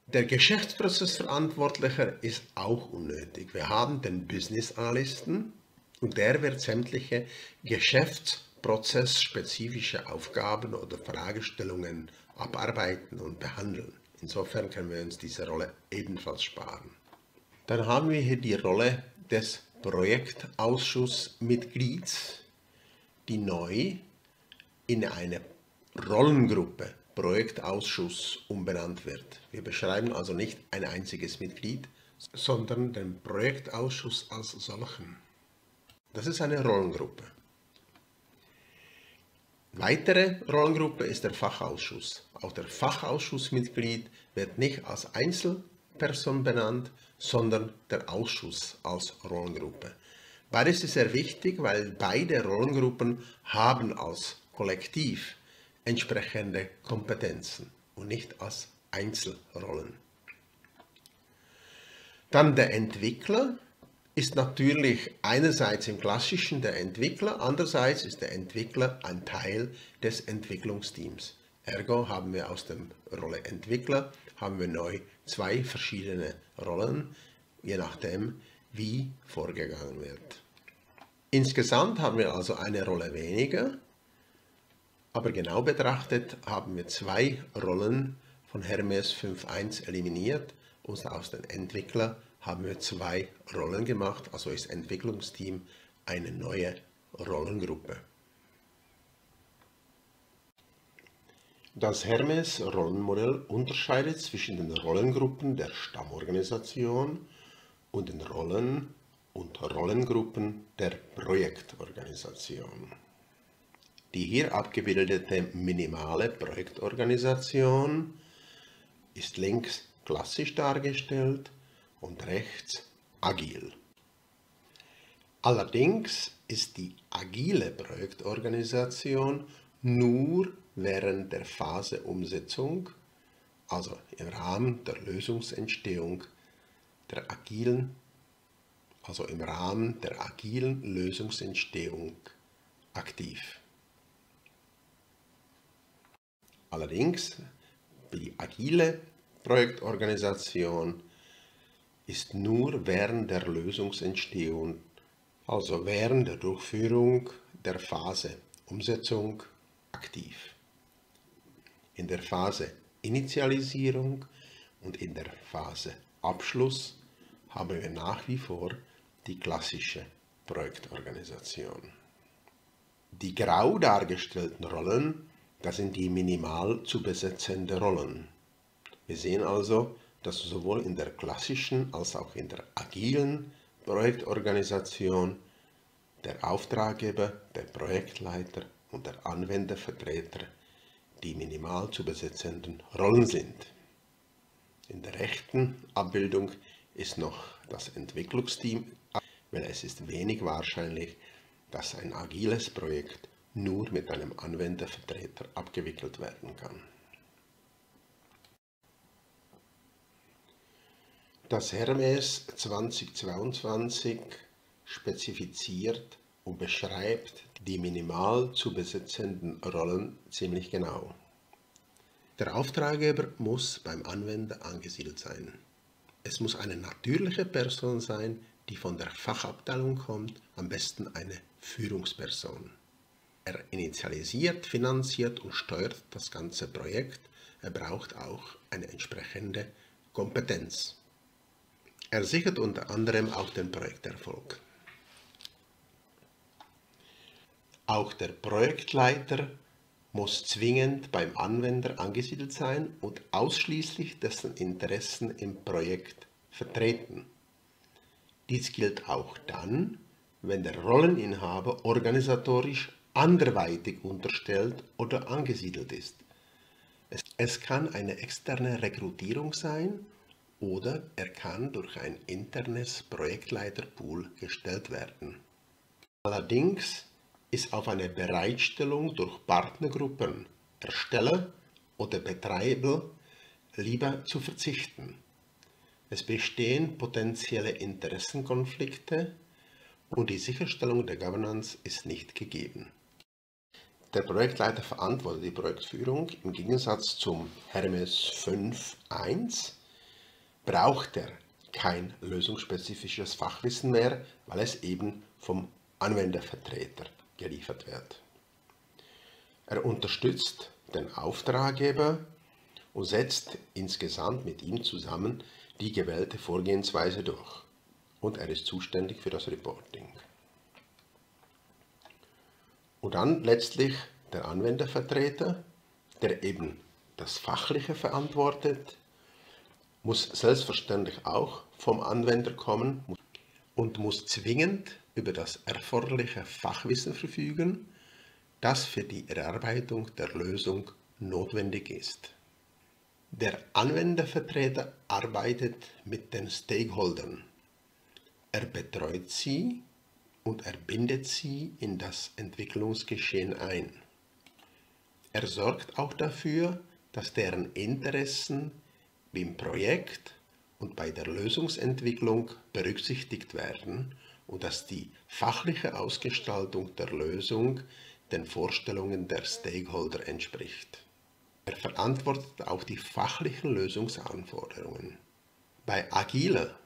Der Geschäftsprozessverantwortliche ist auch unnötig. Wir haben den Business Analysten und der wird sämtliche geschäftsprozessspezifische Aufgaben oder Fragestellungen abarbeiten und behandeln. Insofern können wir uns diese Rolle ebenfalls sparen. Dann haben wir hier die Rolle des Projektausschussmitglieds, die neu in eine Rollengruppe Projektausschuss umbenannt wird. Wir beschreiben also nicht ein einziges Mitglied, sondern den Projektausschuss als solchen. Das ist eine Rollengruppe. Weitere Rollengruppe ist der Fachausschuss. Auch der Fachausschussmitglied wird nicht als Einzelperson benannt, sondern der Ausschuss als Rollengruppe. Beides ist sehr wichtig, weil beide Rollengruppen haben als Kollektiv entsprechende Kompetenzen und nicht als Einzelrollen. Dann der Entwickler ist natürlich einerseits im klassischen der Entwickler, andererseits ist der Entwickler ein Teil des Entwicklungsteams. Ergo haben wir aus der Rolle Entwickler haben wir neu zwei verschiedene Rollen, je nachdem, wie vorgegangen wird. Insgesamt haben wir also eine Rolle weniger, aber genau betrachtet haben wir zwei Rollen von Hermes 5.1 eliminiert und aus den Entwickler haben wir zwei Rollen gemacht, also ist Entwicklungsteam eine neue Rollengruppe. Das Hermes-Rollenmodell unterscheidet zwischen den Rollengruppen der Stammorganisation und den Rollen und Rollengruppen der Projektorganisation. Die hier abgebildete minimale Projektorganisation ist links klassisch dargestellt und rechts agil. Allerdings ist die agile Projektorganisation nur während der Phase Umsetzung, also im Rahmen der Lösungsentstehung der agilen, also im Rahmen der agilen Lösungsentstehung aktiv. Allerdings, die agile Projektorganisation ist nur während der Lösungsentstehung, also während der Durchführung der Phase Umsetzung aktiv. In der Phase Initialisierung und in der Phase Abschluss haben wir nach wie vor die klassische Projektorganisation. Die grau dargestellten Rollen Das sind die minimal zu besetzenden Rollen. Wir sehen also, dass sowohl in der klassischen als auch in der agilen Projektorganisation der Auftraggeber, der Projektleiter und der Anwendervertreter die minimal zu besetzenden Rollen sind. In der rechten Abbildung ist noch das Entwicklungsteam, weil es ist wenig wahrscheinlich, dass ein agiles Projekt nur mit einem Anwendervertreter abgewickelt werden kann. Das Hermes 2022 spezifiziert und beschreibt die minimal zu besetzenden Rollen ziemlich genau. Der Auftraggeber muss beim Anwender angesiedelt sein. Es muss eine natürliche Person sein, die von der Fachabteilung kommt, am besten eine Führungsperson. Er initialisiert, finanziert und steuert das ganze Projekt. Er braucht auch eine entsprechende Kompetenz. Er sichert unter anderem auch den Projekterfolg. Auch der Projektleiter muss zwingend beim Anwender angesiedelt sein und ausschließlich dessen Interessen im Projekt vertreten. Dies gilt auch dann, wenn der Rolleninhaber organisatorisch anderweitig unterstellt oder angesiedelt ist. Es, kann eine externe Rekrutierung sein oder er kann durch ein internes Projektleiterpool gestellt werden. Allerdings ist auf eine Bereitstellung durch Partnergruppen, Ersteller oder Betreiber lieber zu verzichten. Es bestehen potenzielle Interessenkonflikte und die Sicherstellung der Governance ist nicht gegeben. Der Projektleiter verantwortet die Projektführung. Im Gegensatz zum Hermes 5.1 braucht er kein lösungsspezifisches Fachwissen mehr, weil es eben vom Anwendervertreter geliefert wird. Er unterstützt den Auftraggeber und setzt insgesamt mit ihm zusammen die gewählte Vorgehensweise durch. Und er ist zuständig für das Reporting. Und dann letztlich der Anwendervertreter, der eben das Fachliche verantwortet, muss selbstverständlich auch vom Anwender kommen und muss zwingend über das erforderliche Fachwissen verfügen, das für die Erarbeitung der Lösung notwendig ist. Der Anwendervertreter arbeitet mit den Stakeholdern. Er betreut sie und er bindet sie in das Entwicklungsgeschehen ein. Er sorgt auch dafür, dass deren Interessen beim Projekt und bei der Lösungsentwicklung berücksichtigt werden und dass die fachliche Ausgestaltung der Lösung den Vorstellungen der Stakeholder entspricht. Er verantwortet auch die fachlichen Lösungsanforderungen. Bei agiler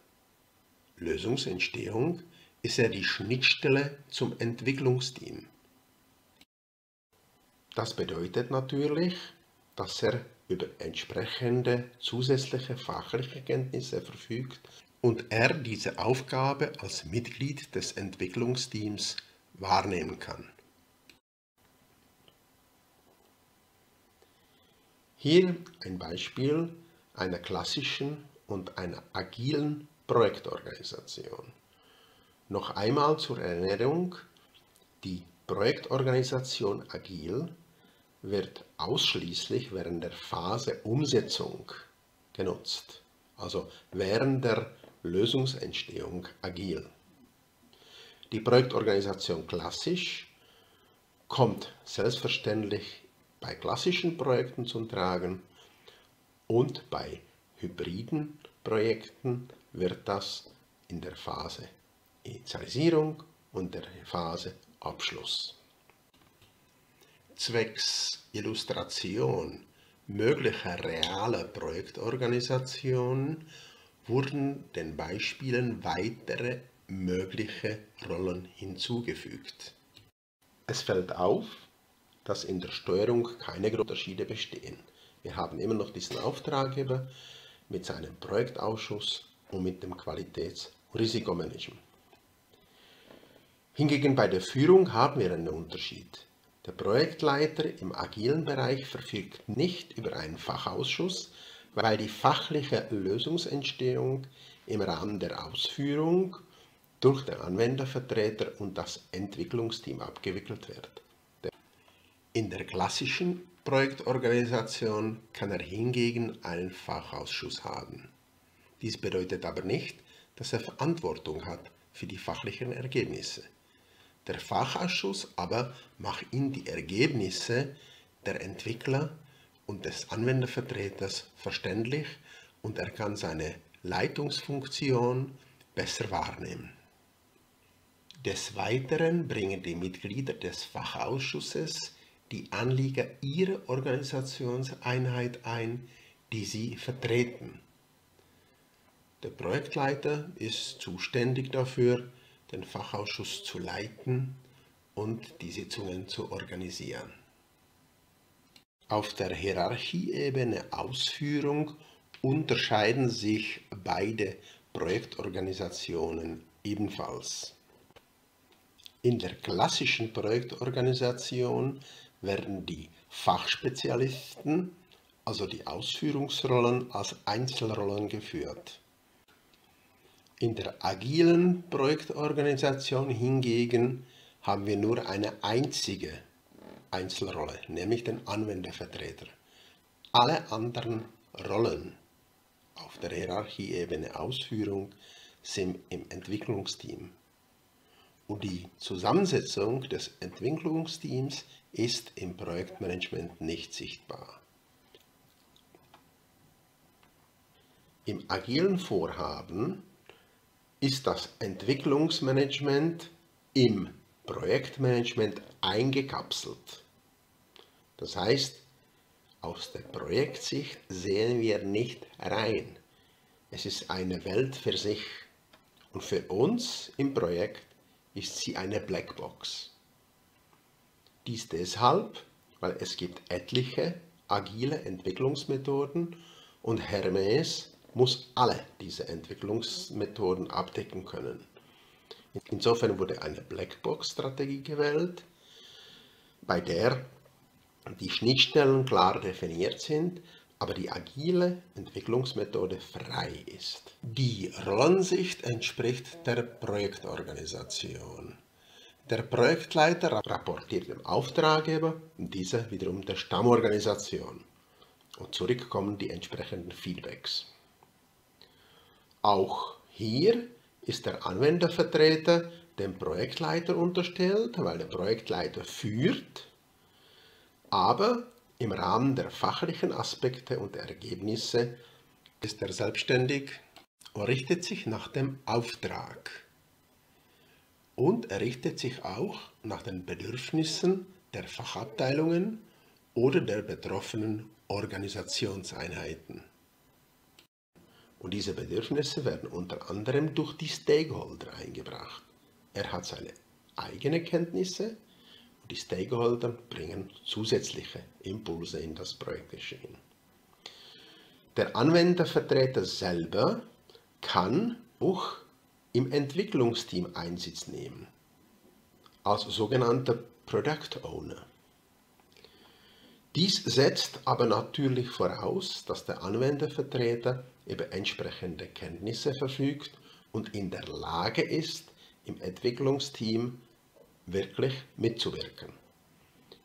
Lösungsentstehung ist er die Schnittstelle zum Entwicklungsteam. Das bedeutet natürlich, dass er über entsprechende zusätzliche fachliche Kenntnisse verfügt und er diese Aufgabe als Mitglied des Entwicklungsteams wahrnehmen kann. Hier ein Beispiel einer klassischen und einer agilen Projektorganisation. Noch einmal zur Erinnerung, die Projektorganisation agil wird ausschließlich während der Phase Umsetzung genutzt, also während der Lösungsentstehung agil. Die Projektorganisation klassisch kommt selbstverständlich bei klassischen Projekten zum Tragen und bei hybriden Projekten wird das in der Phase Initialisierung und der Phase Abschluss. Zwecks Illustration möglicher realer Projektorganisationen wurden den Beispielen weitere mögliche Rollen hinzugefügt. Es fällt auf, dass in der Steuerung keine Unterschiede bestehen. Wir haben immer noch diesen Auftraggeber mit seinem Projektausschuss und mit dem Qualitäts- und Risikomanagement. Hingegen bei der Führung haben wir einen Unterschied. Der Projektleiter im agilen Bereich verfügt nicht über einen Fachausschuss, weil die fachliche Lösungsentstehung im Rahmen der Ausführung durch den Anwendervertreter und das Entwicklungsteam abgewickelt wird. In der klassischen Projektorganisation kann er hingegen einen Fachausschuss haben. Dies bedeutet aber nicht, dass er Verantwortung hat für die fachlichen Ergebnisse. Der Fachausschuss aber macht ihm die Ergebnisse der Entwickler und des Anwendervertreters verständlich und er kann seine Leitungsfunktion besser wahrnehmen. Des Weiteren bringen die Mitglieder des Fachausschusses die Anliegen ihrer Organisationseinheit ein, die sie vertreten. Der Projektleiter ist zuständig dafür, den Fachausschuss zu leiten und die Sitzungen zu organisieren. Auf der Hierarchieebene Ausführung unterscheiden sich beide Projektorganisationen ebenfalls. In der klassischen Projektorganisation werden die Fachspezialisten, also die Ausführungsrollen, als Einzelrollen geführt. In der agilen Projektorganisation hingegen haben wir nur eine einzige Einzelrolle, nämlich den Anwendervertreter. Alle anderen Rollen auf der Hierarchieebene Ausführung sind im Entwicklungsteam. Und die Zusammensetzung des Entwicklungsteams ist im Projektmanagement nicht sichtbar. Im agilen Vorhaben ist das Entwicklungsmanagement im Projektmanagement eingekapselt. Das heißt, aus der Projektsicht sehen wir nicht rein. Es ist eine Welt für sich. Und für uns im Projekt ist sie eine Blackbox. Dies deshalb, weil es gibt etliche agile Entwicklungsmethoden und Hermes muss alle diese Entwicklungsmethoden abdecken können. Insofern wurde eine Blackbox-Strategie gewählt, bei der die Schnittstellen klar definiert sind, aber die agile Entwicklungsmethode frei ist. Die Rollensicht entspricht der Projektorganisation. Der Projektleiter rapportiert dem Auftraggeber und dieser wiederum der Stammorganisation. Und zurück kommen die entsprechenden Feedbacks. Auch hier ist der Anwendervertreter dem Projektleiter unterstellt, weil der Projektleiter führt, aber im Rahmen der fachlichen Aspekte und Ergebnisse ist er selbstständig und richtet sich nach dem Auftrag. Und er richtet sich auch nach den Bedürfnissen der Fachabteilungen oder der betroffenen Organisationseinheiten. Und diese Bedürfnisse werden unter anderem durch die Stakeholder eingebracht. Er hat seine eigenen Kenntnisse und die Stakeholder bringen zusätzliche Impulse in das Projektgeschehen. Der Anwendervertreter selber kann auch im Entwicklungsteam Einsitz nehmen, als sogenannter Product Owner. Dies setzt aber natürlich voraus, dass der Anwendervertreter über entsprechende Kenntnisse verfügt und in der Lage ist, im Entwicklungsteam wirklich mitzuwirken.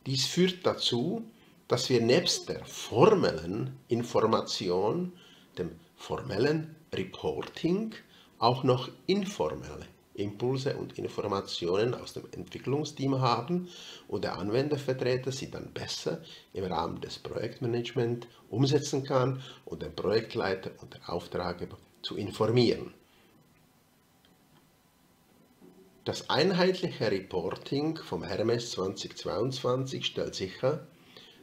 Dies führt dazu, dass wir nebst der formellen Information, dem formellen Reporting, auch noch informelle Impulse und Informationen aus dem Entwicklungsteam haben und der Anwendervertreter sie dann besser im Rahmen des Projektmanagements umsetzen kann und den Projektleiter und den Auftraggeber zu informieren. Das einheitliche Reporting vom Hermes 2022 stellt sicher,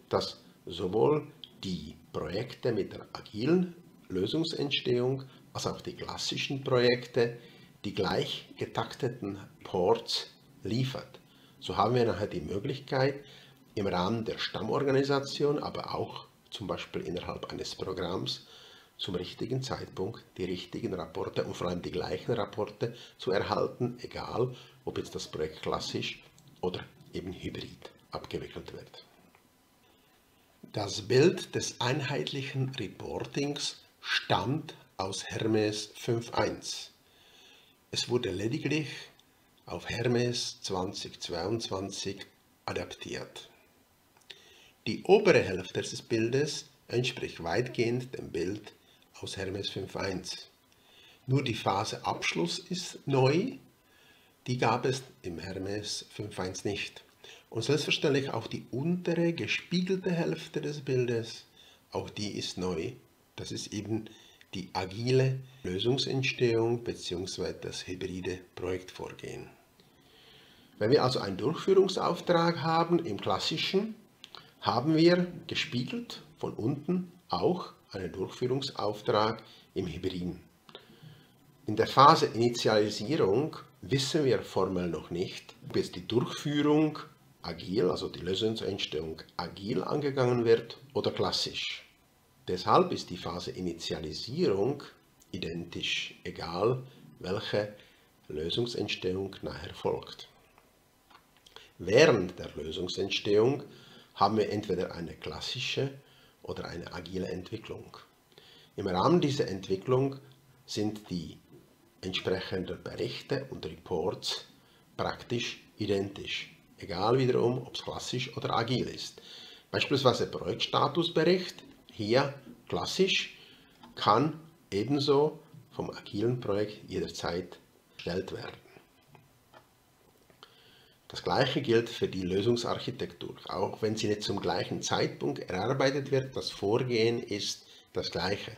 dass sowohl die Projekte mit der agilen Lösungsentstehung als auch die klassischen Projekte die gleich getakteten Ports liefert. So haben wir nachher die Möglichkeit, im Rahmen der Stammorganisation, aber auch zum Beispiel innerhalb eines Programms, zum richtigen Zeitpunkt die richtigen Rapporte und vor allem die gleichen Rapporte zu erhalten, egal ob jetzt das Projekt klassisch oder eben hybrid abgewickelt wird. Das Bild des einheitlichen Reportings stammt aus Hermes 5.1. Es wurde lediglich auf Hermes 2022 adaptiert. Die obere Hälfte des Bildes entspricht weitgehend dem Bild aus Hermes 5.1. Nur die Phase Abschluss ist neu, die gab es im Hermes 5.1 nicht. Und selbstverständlich auch die untere gespiegelte Hälfte des Bildes, auch die ist neu. Das ist eben die agile Lösungsentstehung bzw. das hybride Projektvorgehen. Wenn wir also einen Durchführungsauftrag haben im klassischen, haben wir gespiegelt von unten auch einen Durchführungsauftrag im Hybriden. In der Phase Initialisierung wissen wir formell noch nicht, ob jetzt die Durchführung agil, also die Lösungsentstehung agil angegangen wird oder klassisch. Deshalb ist die Phase Initialisierung identisch, egal welche Lösungsentstehung nachher folgt. Während der Lösungsentstehung haben wir entweder eine klassische oder eine agile Entwicklung. Im Rahmen dieser Entwicklung sind die entsprechenden Berichte und Reports praktisch identisch, egal wiederum, ob es klassisch oder agil ist. Beispielsweise Projektstatusbericht, hier klassisch, kann ebenso vom agilen Projekt jederzeit erstellt werden. Das gleiche gilt für die Lösungsarchitektur. Auch wenn sie nicht zum gleichen Zeitpunkt erarbeitet wird, das Vorgehen ist das gleiche.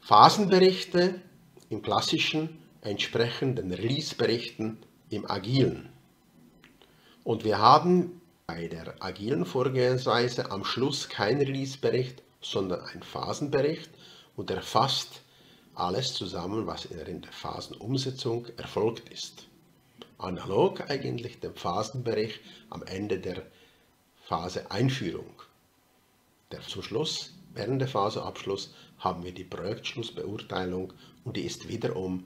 Phasenberichte im klassischen entsprechen den Release-Berichten im agilen. Und wir haben bei der agilen Vorgehensweise am Schluss kein Release-Bericht, sondern ein Phasenbericht und erfasst alles zusammen, was in der Phasenumsetzung erfolgt ist. Analog eigentlich dem Phasenbericht am Ende der Phase Einführung. Der zum Schluss, während der Phaseabschluss, haben wir die Projektschlussbeurteilung und die ist wiederum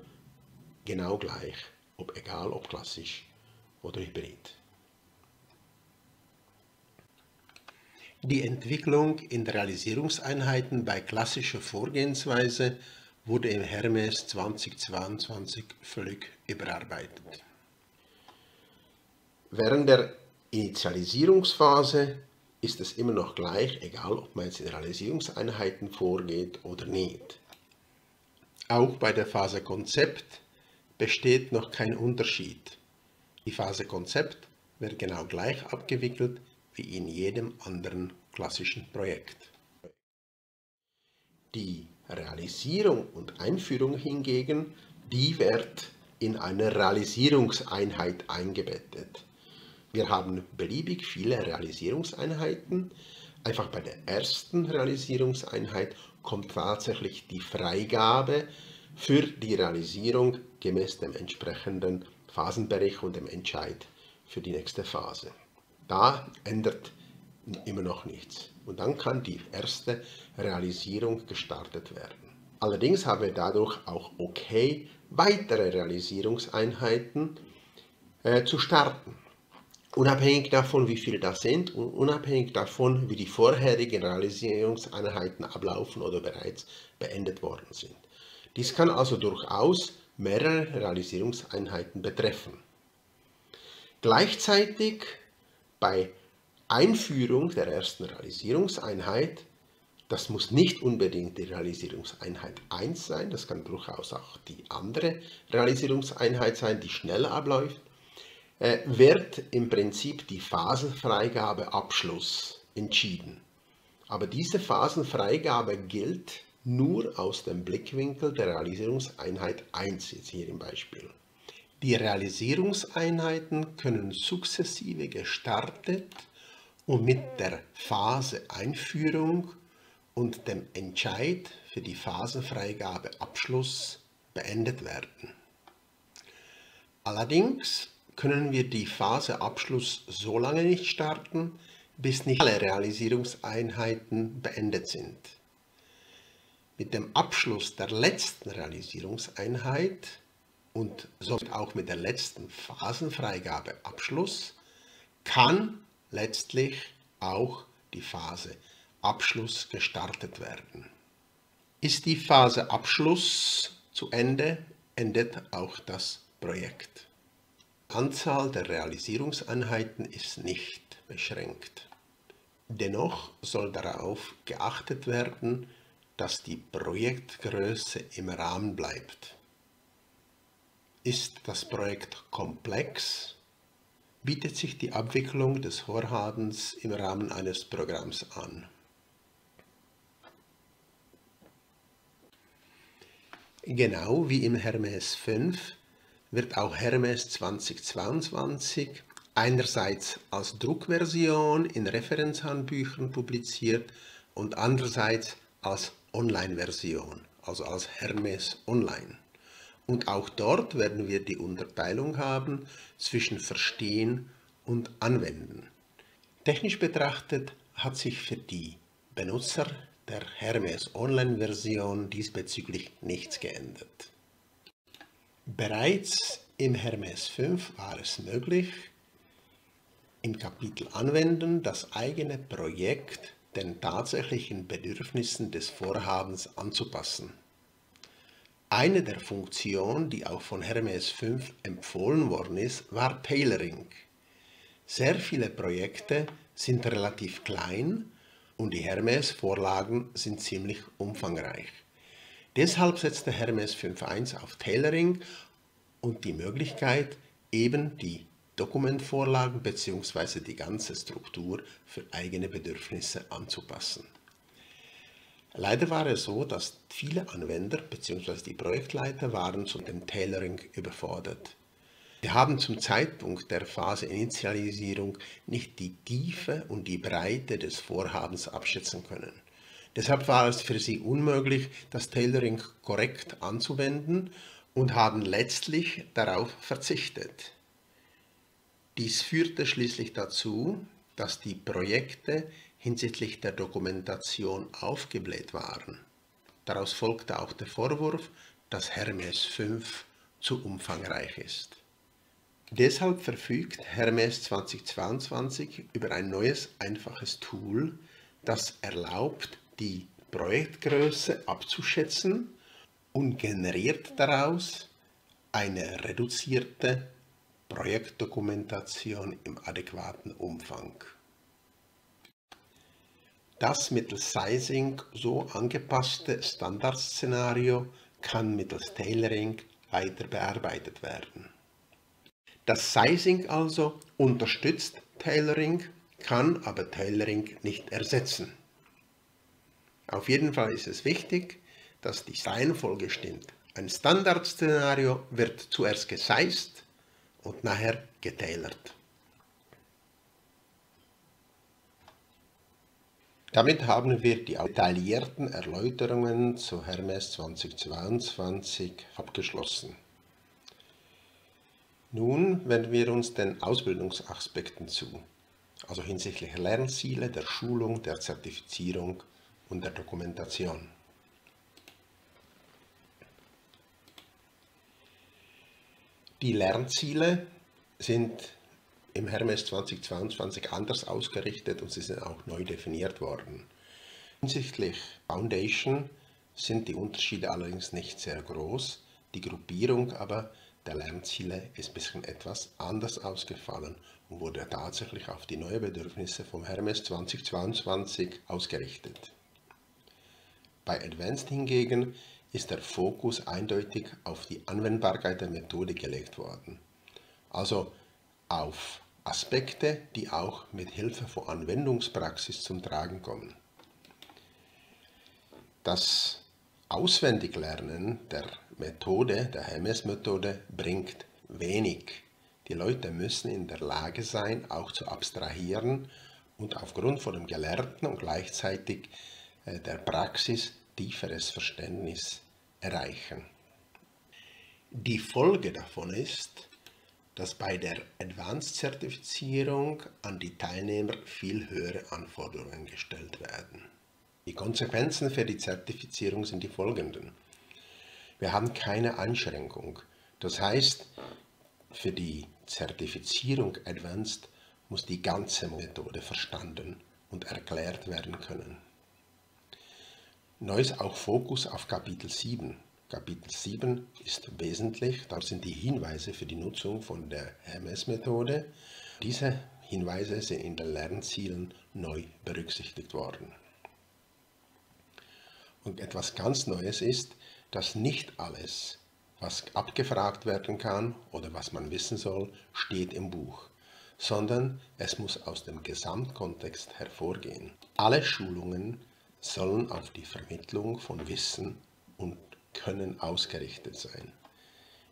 genau gleich, ob egal ob klassisch oder hybrid. Die Entwicklung in Realisierungseinheiten bei klassischer Vorgehensweise wurde im Hermes 2022 völlig überarbeitet. Während der Initialisierungsphase ist es immer noch gleich, egal ob man jetzt in Realisierungseinheiten vorgeht oder nicht. Auch bei der Phase Konzept besteht noch kein Unterschied. Die Phase Konzept wird genau gleich abgewickelt wie in jedem anderen klassischen Projekt. Die Realisierung und Einführung hingegen, die wird in eine Realisierungseinheit eingebettet. Wir haben beliebig viele Realisierungseinheiten. Einfach bei der ersten Realisierungseinheit kommt tatsächlich die Freigabe für die Realisierung gemäß dem entsprechenden Phasenbericht und dem Entscheid für die nächste Phase. Da ändert immer noch nichts. Und dann kann die erste Realisierung gestartet werden. Allerdings haben wir dadurch auch okay, weitere Realisierungseinheiten äh, zu starten. Unabhängig davon, wie viele das sind und unabhängig davon, wie die vorherigen Realisierungseinheiten ablaufen oder bereits beendet worden sind. Dies kann also durchaus mehrere Realisierungseinheiten betreffen. Gleichzeitig bei Einführung der ersten Realisierungseinheit, das muss nicht unbedingt die Realisierungseinheit 1 sein, das kann durchaus auch die andere Realisierungseinheit sein, die schneller abläuft, äh, wird im Prinzip die Phasenfreigabe Abschluss entschieden. Aber diese Phasenfreigabe gilt nur aus dem Blickwinkel der Realisierungseinheit 1, jetzt hier im Beispiel. Die Realisierungseinheiten können sukzessive gestartet und mit der Phase Einführung und dem Entscheid für die Phasenfreigabe Abschluss beendet werden. Allerdings können wir die Phase Abschluss so lange nicht starten, bis nicht alle Realisierungseinheiten beendet sind. Mit dem Abschluss der letzten Realisierungseinheit und somit auch mit der letzten Phasenfreigabe Abschluss, kann letztlich auch die Phase Abschluss gestartet werden. Ist die Phase Abschluss zu Ende, endet auch das Projekt. Anzahl der Realisierungseinheiten ist nicht beschränkt. Dennoch soll darauf geachtet werden, dass die Projektgröße im Rahmen bleibt. Ist das Projekt komplex, bietet sich die Abwicklung des Vorhabens im Rahmen eines Programms an. Genau wie im Hermes 5 wird auch Hermes 2022 einerseits als Druckversion in Referenzhandbüchern publiziert und andererseits als Online-Version, also als Hermes Online. Und auch dort werden wir die Unterteilung haben zwischen Verstehen und Anwenden. Technisch betrachtet hat sich für die Benutzer der Hermes Online-Version diesbezüglich nichts geändert. Bereits im Hermes 5 war es möglich, im Kapitel Anwenden das eigene Projekt den tatsächlichen Bedürfnissen des Vorhabens anzupassen. Eine der Funktionen, die auch von Hermes 5 empfohlen worden ist, war Tailoring. Sehr viele Projekte sind relativ klein und die Hermes-Vorlagen sind ziemlich umfangreich. Deshalb setzte Hermes 5.1 auf Tailoring und die Möglichkeit, eben die Dokumentvorlagen bzw. die ganze Struktur für eigene Bedürfnisse anzupassen. Leider war es so, dass viele Anwender bzw. die Projektleiter waren zu dem Tailoring überfordert. Sie haben zum Zeitpunkt der Phase Initialisierung nicht die Tiefe und die Breite des Vorhabens abschätzen können. Deshalb war es für sie unmöglich, das Tailoring korrekt anzuwenden und haben letztlich darauf verzichtet. Dies führte schließlich dazu, dass die Projekte hinsichtlich der Dokumentation aufgebläht waren. Daraus folgte auch der Vorwurf, dass Hermes 5 zu umfangreich ist. Deshalb verfügt Hermes 2022 über ein neues einfaches Tool, das erlaubt, die Projektgröße abzuschätzen und generiert daraus eine reduzierte Projektdokumentation im adäquaten Umfang. Das mittels Sizing so angepasste Standardszenario kann mittels Tailoring weiter bearbeitet werden. Das Sizing also unterstützt Tailoring, kann aber Tailoring nicht ersetzen. Auf jeden Fall ist es wichtig, dass die Reihenfolge stimmt. Ein Standardszenario wird zuerst gesized und nachher getailert. Damit haben wir die detaillierten Erläuterungen zu Hermes 2022 abgeschlossen. Nun wenden wir uns den Ausbildungsaspekten zu, also hinsichtlich Lernziele, der Schulung, der Zertifizierung und der Dokumentation. Die Lernziele sind im Hermes 2022 anders ausgerichtet und sie sind auch neu definiert worden. Hinsichtlich Foundation sind die Unterschiede allerdings nicht sehr groß, die Gruppierung aber der Lernziele ist ein bisschen etwas anders ausgefallen und wurde tatsächlich auf die neuen Bedürfnisse vom Hermes 2022 ausgerichtet. Bei Advanced hingegen ist der Fokus eindeutig auf die Anwendbarkeit der Methode gelegt worden. Also auf Aspekte, die auch mit Hilfe von Anwendungspraxis zum Tragen kommen. Das Auswendiglernen der Methode, der Hermes-Methode, bringt wenig. Die Leute müssen in der Lage sein, auch zu abstrahieren und aufgrund von dem Gelernten und gleichzeitig äh, der Praxis tieferes Verständnis erreichen. Die Folge davon ist, dass bei der Advanced-Zertifizierung an die Teilnehmer viel höhere Anforderungen gestellt werden. Die Konsequenzen für die Zertifizierung sind die folgenden. Wir haben keine Einschränkung Das heißt, für die Zertifizierung Advanced muss die ganze Methode verstanden und erklärt werden können. Neu ist auch Fokus auf Kapitel 7. Kapitel 7 ist wesentlich, da sind die Hinweise für die Nutzung von der Hermes-Methode. Diese Hinweise sind in den Lernzielen neu berücksichtigt worden. Und etwas ganz Neues ist, dass nicht alles, was abgefragt werden kann oder was man wissen soll, steht im Buch, sondern es muss aus dem Gesamtkontext hervorgehen. Alle Schulungen sollen auf die Vermittlung von Wissen und Können ausgerichtet sein.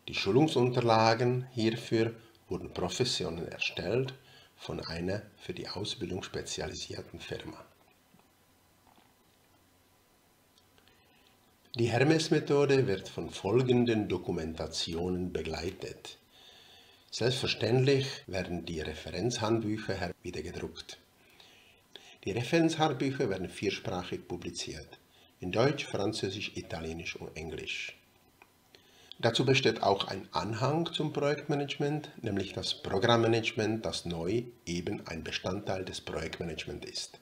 Die Schulungsunterlagen hierfür wurden professionell erstellt von einer für die Ausbildung spezialisierten Firma. Die Hermes-Methode wird von folgenden Dokumentationen begleitet. Selbstverständlich werden die Referenzhandbücher wieder gedruckt. Die Referenzhandbücher werden viersprachig publiziert, in Deutsch, Französisch, Italienisch und Englisch. Dazu besteht auch ein Anhang zum Projektmanagement, nämlich das Programmmanagement, das neu eben ein Bestandteil des Projektmanagements ist.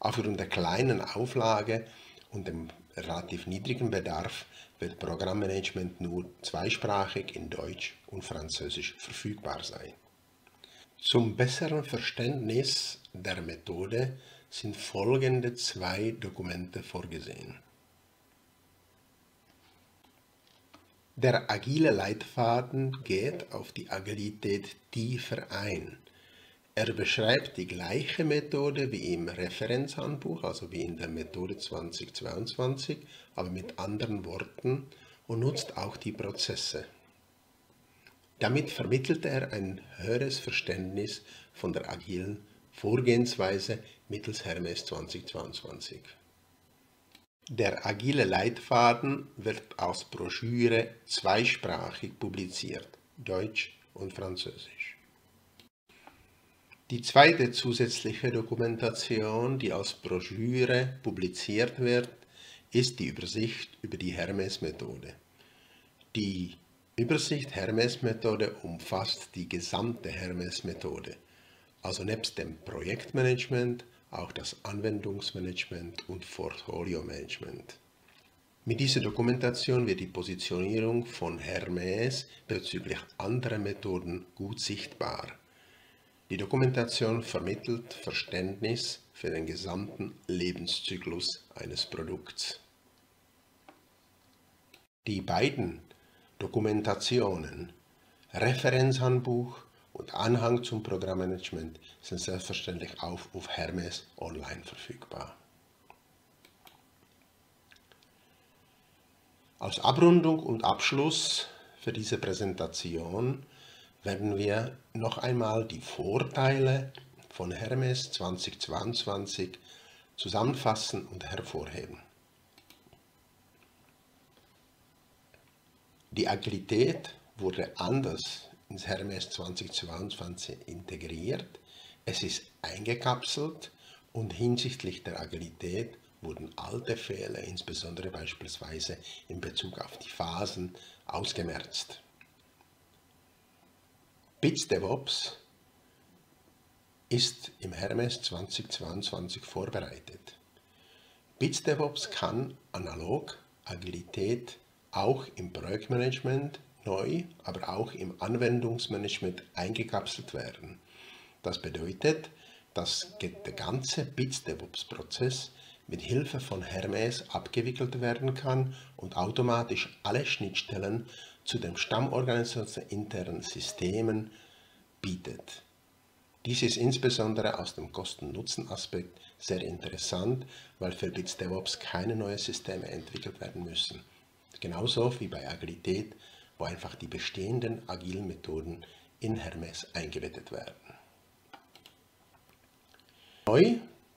Aufgrund der kleinen Auflage und dem relativ niedrigen Bedarf wird Programmmanagement nur zweisprachig in Deutsch und Französisch verfügbar sein. Zum besseren Verständnis der Methode sind folgende zwei Dokumente vorgesehen. Der agile Leitfaden geht auf die Agilität tiefer ein. Er beschreibt die gleiche Methode wie im Referenzhandbuch, also wie in der Methode 2022, aber mit anderen Worten und nutzt auch die Prozesse. Damit vermittelt er ein höheres Verständnis von der agilen Vorgehensweise mittels Hermes 2022. Der agile Leitfaden wird als Broschüre zweisprachig publiziert, Deutsch und Französisch. Die zweite zusätzliche Dokumentation, die als Broschüre publiziert wird, ist die Übersicht über die Hermes-Methode. Die Übersicht Hermes-Methode umfasst die gesamte Hermes-Methode, also nebst dem Projektmanagement auch das Anwendungsmanagement und Portfolio-Management. Mit dieser Dokumentation wird die Positionierung von Hermes bezüglich anderer Methoden gut sichtbar. Die Dokumentation vermittelt Verständnis für den gesamten Lebenszyklus eines Produkts. Die beiden Dokumentationen, Referenzhandbuch und Anhang zum Programmmanagement sind selbstverständlich auch auf Hermes online verfügbar. Als Abrundung und Abschluss für diese Präsentation werden wir noch einmal die Vorteile von Hermes 2022 zusammenfassen und hervorheben. Die Agilität wurde anders ins Hermes 2022 integriert. Es ist eingekapselt und hinsichtlich der Agilität wurden alte Fehler, insbesondere beispielsweise in Bezug auf die Phasen, ausgemerzt. BITS DevOps ist im Hermes 2022 vorbereitet. BITS DevOps kann analog Agilität auch im Projektmanagement neu, aber auch im Anwendungsmanagement eingekapselt werden. Das bedeutet, dass der ganze Bits DevOps Prozess mit Hilfe von Hermes abgewickelt werden kann und automatisch alle Schnittstellen zu den Stammorganisation internen Systemen bietet. Dies ist insbesondere aus dem Kosten-Nutzen-Aspekt sehr interessant, weil für Bits DevOps keine neuen Systeme entwickelt werden müssen. Genauso wie bei Agilität, wo einfach die bestehenden agilen Methoden in Hermes eingebettet werden. Neu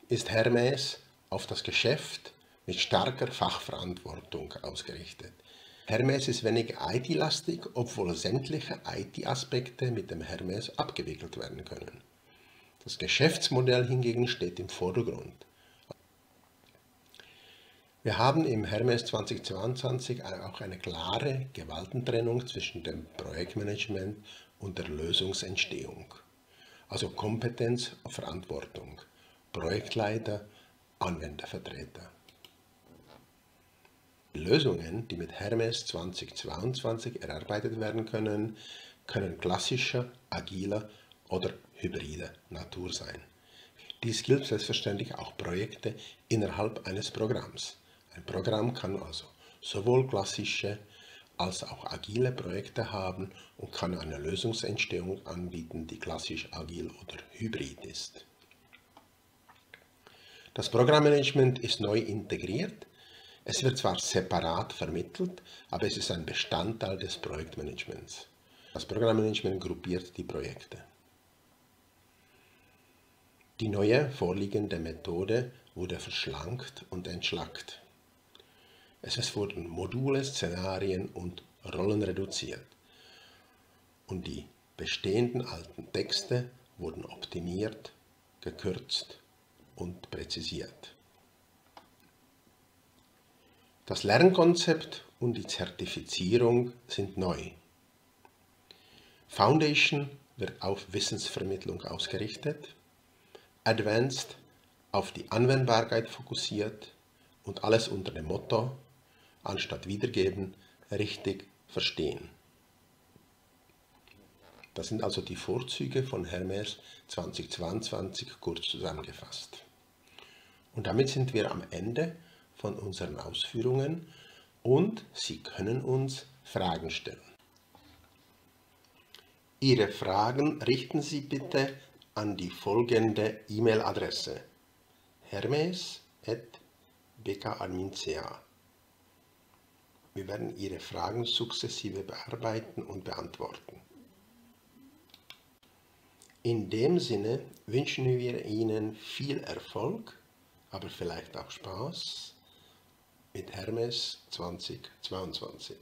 ist Hermes auf das Geschäft mit starker Fachverantwortung ausgerichtet. Hermes ist weniger IT-lastig, obwohl sämtliche IT-Aspekte mit dem Hermes abgewickelt werden können. Das Geschäftsmodell hingegen steht im Vordergrund. Wir haben im Hermes 2022 auch eine klare Gewaltentrennung zwischen dem Projektmanagement und der Lösungsentstehung. Also Kompetenz, Verantwortung, Projektleiter, Anwendervertreter. Lösungen, die mit Hermes 2022 erarbeitet werden können, können klassischer, agiler oder hybrider Natur sein. Dies gilt selbstverständlich auch Projekte innerhalb eines Programms. Ein Programm kann also sowohl klassische als auch agile Projekte haben und kann eine Lösungsentstehung anbieten, die klassisch agil oder hybrid ist. Das Programmmanagement ist neu integriert. Es wird zwar separat vermittelt, aber es ist ein Bestandteil des Projektmanagements. Das Programmmanagement gruppiert die Projekte. Die neue vorliegende Methode wurde verschlankt und entschlackt. Es wurden Module, Szenarien und Rollen reduziert und die bestehenden alten Texte wurden optimiert, gekürzt und präzisiert. Das Lernkonzept und die Zertifizierung sind neu. Foundation wird auf Wissensvermittlung ausgerichtet, Advanced auf die Anwendbarkeit fokussiert und alles unter dem Motto, anstatt wiedergeben, richtig verstehen. Das sind also die Vorzüge von Hermes 2022 kurz zusammengefasst. Und damit sind wir am Ende von unseren Ausführungen und Sie können uns Fragen stellen. Ihre Fragen richten Sie bitte an die folgende E-Mail-Adresse hermes.bkadmin.ca. Wir werden Ihre Fragen sukzessive bearbeiten und beantworten. In dem Sinne wünschen wir Ihnen viel Erfolg, aber vielleicht auch Spaß mit Hermes 2022.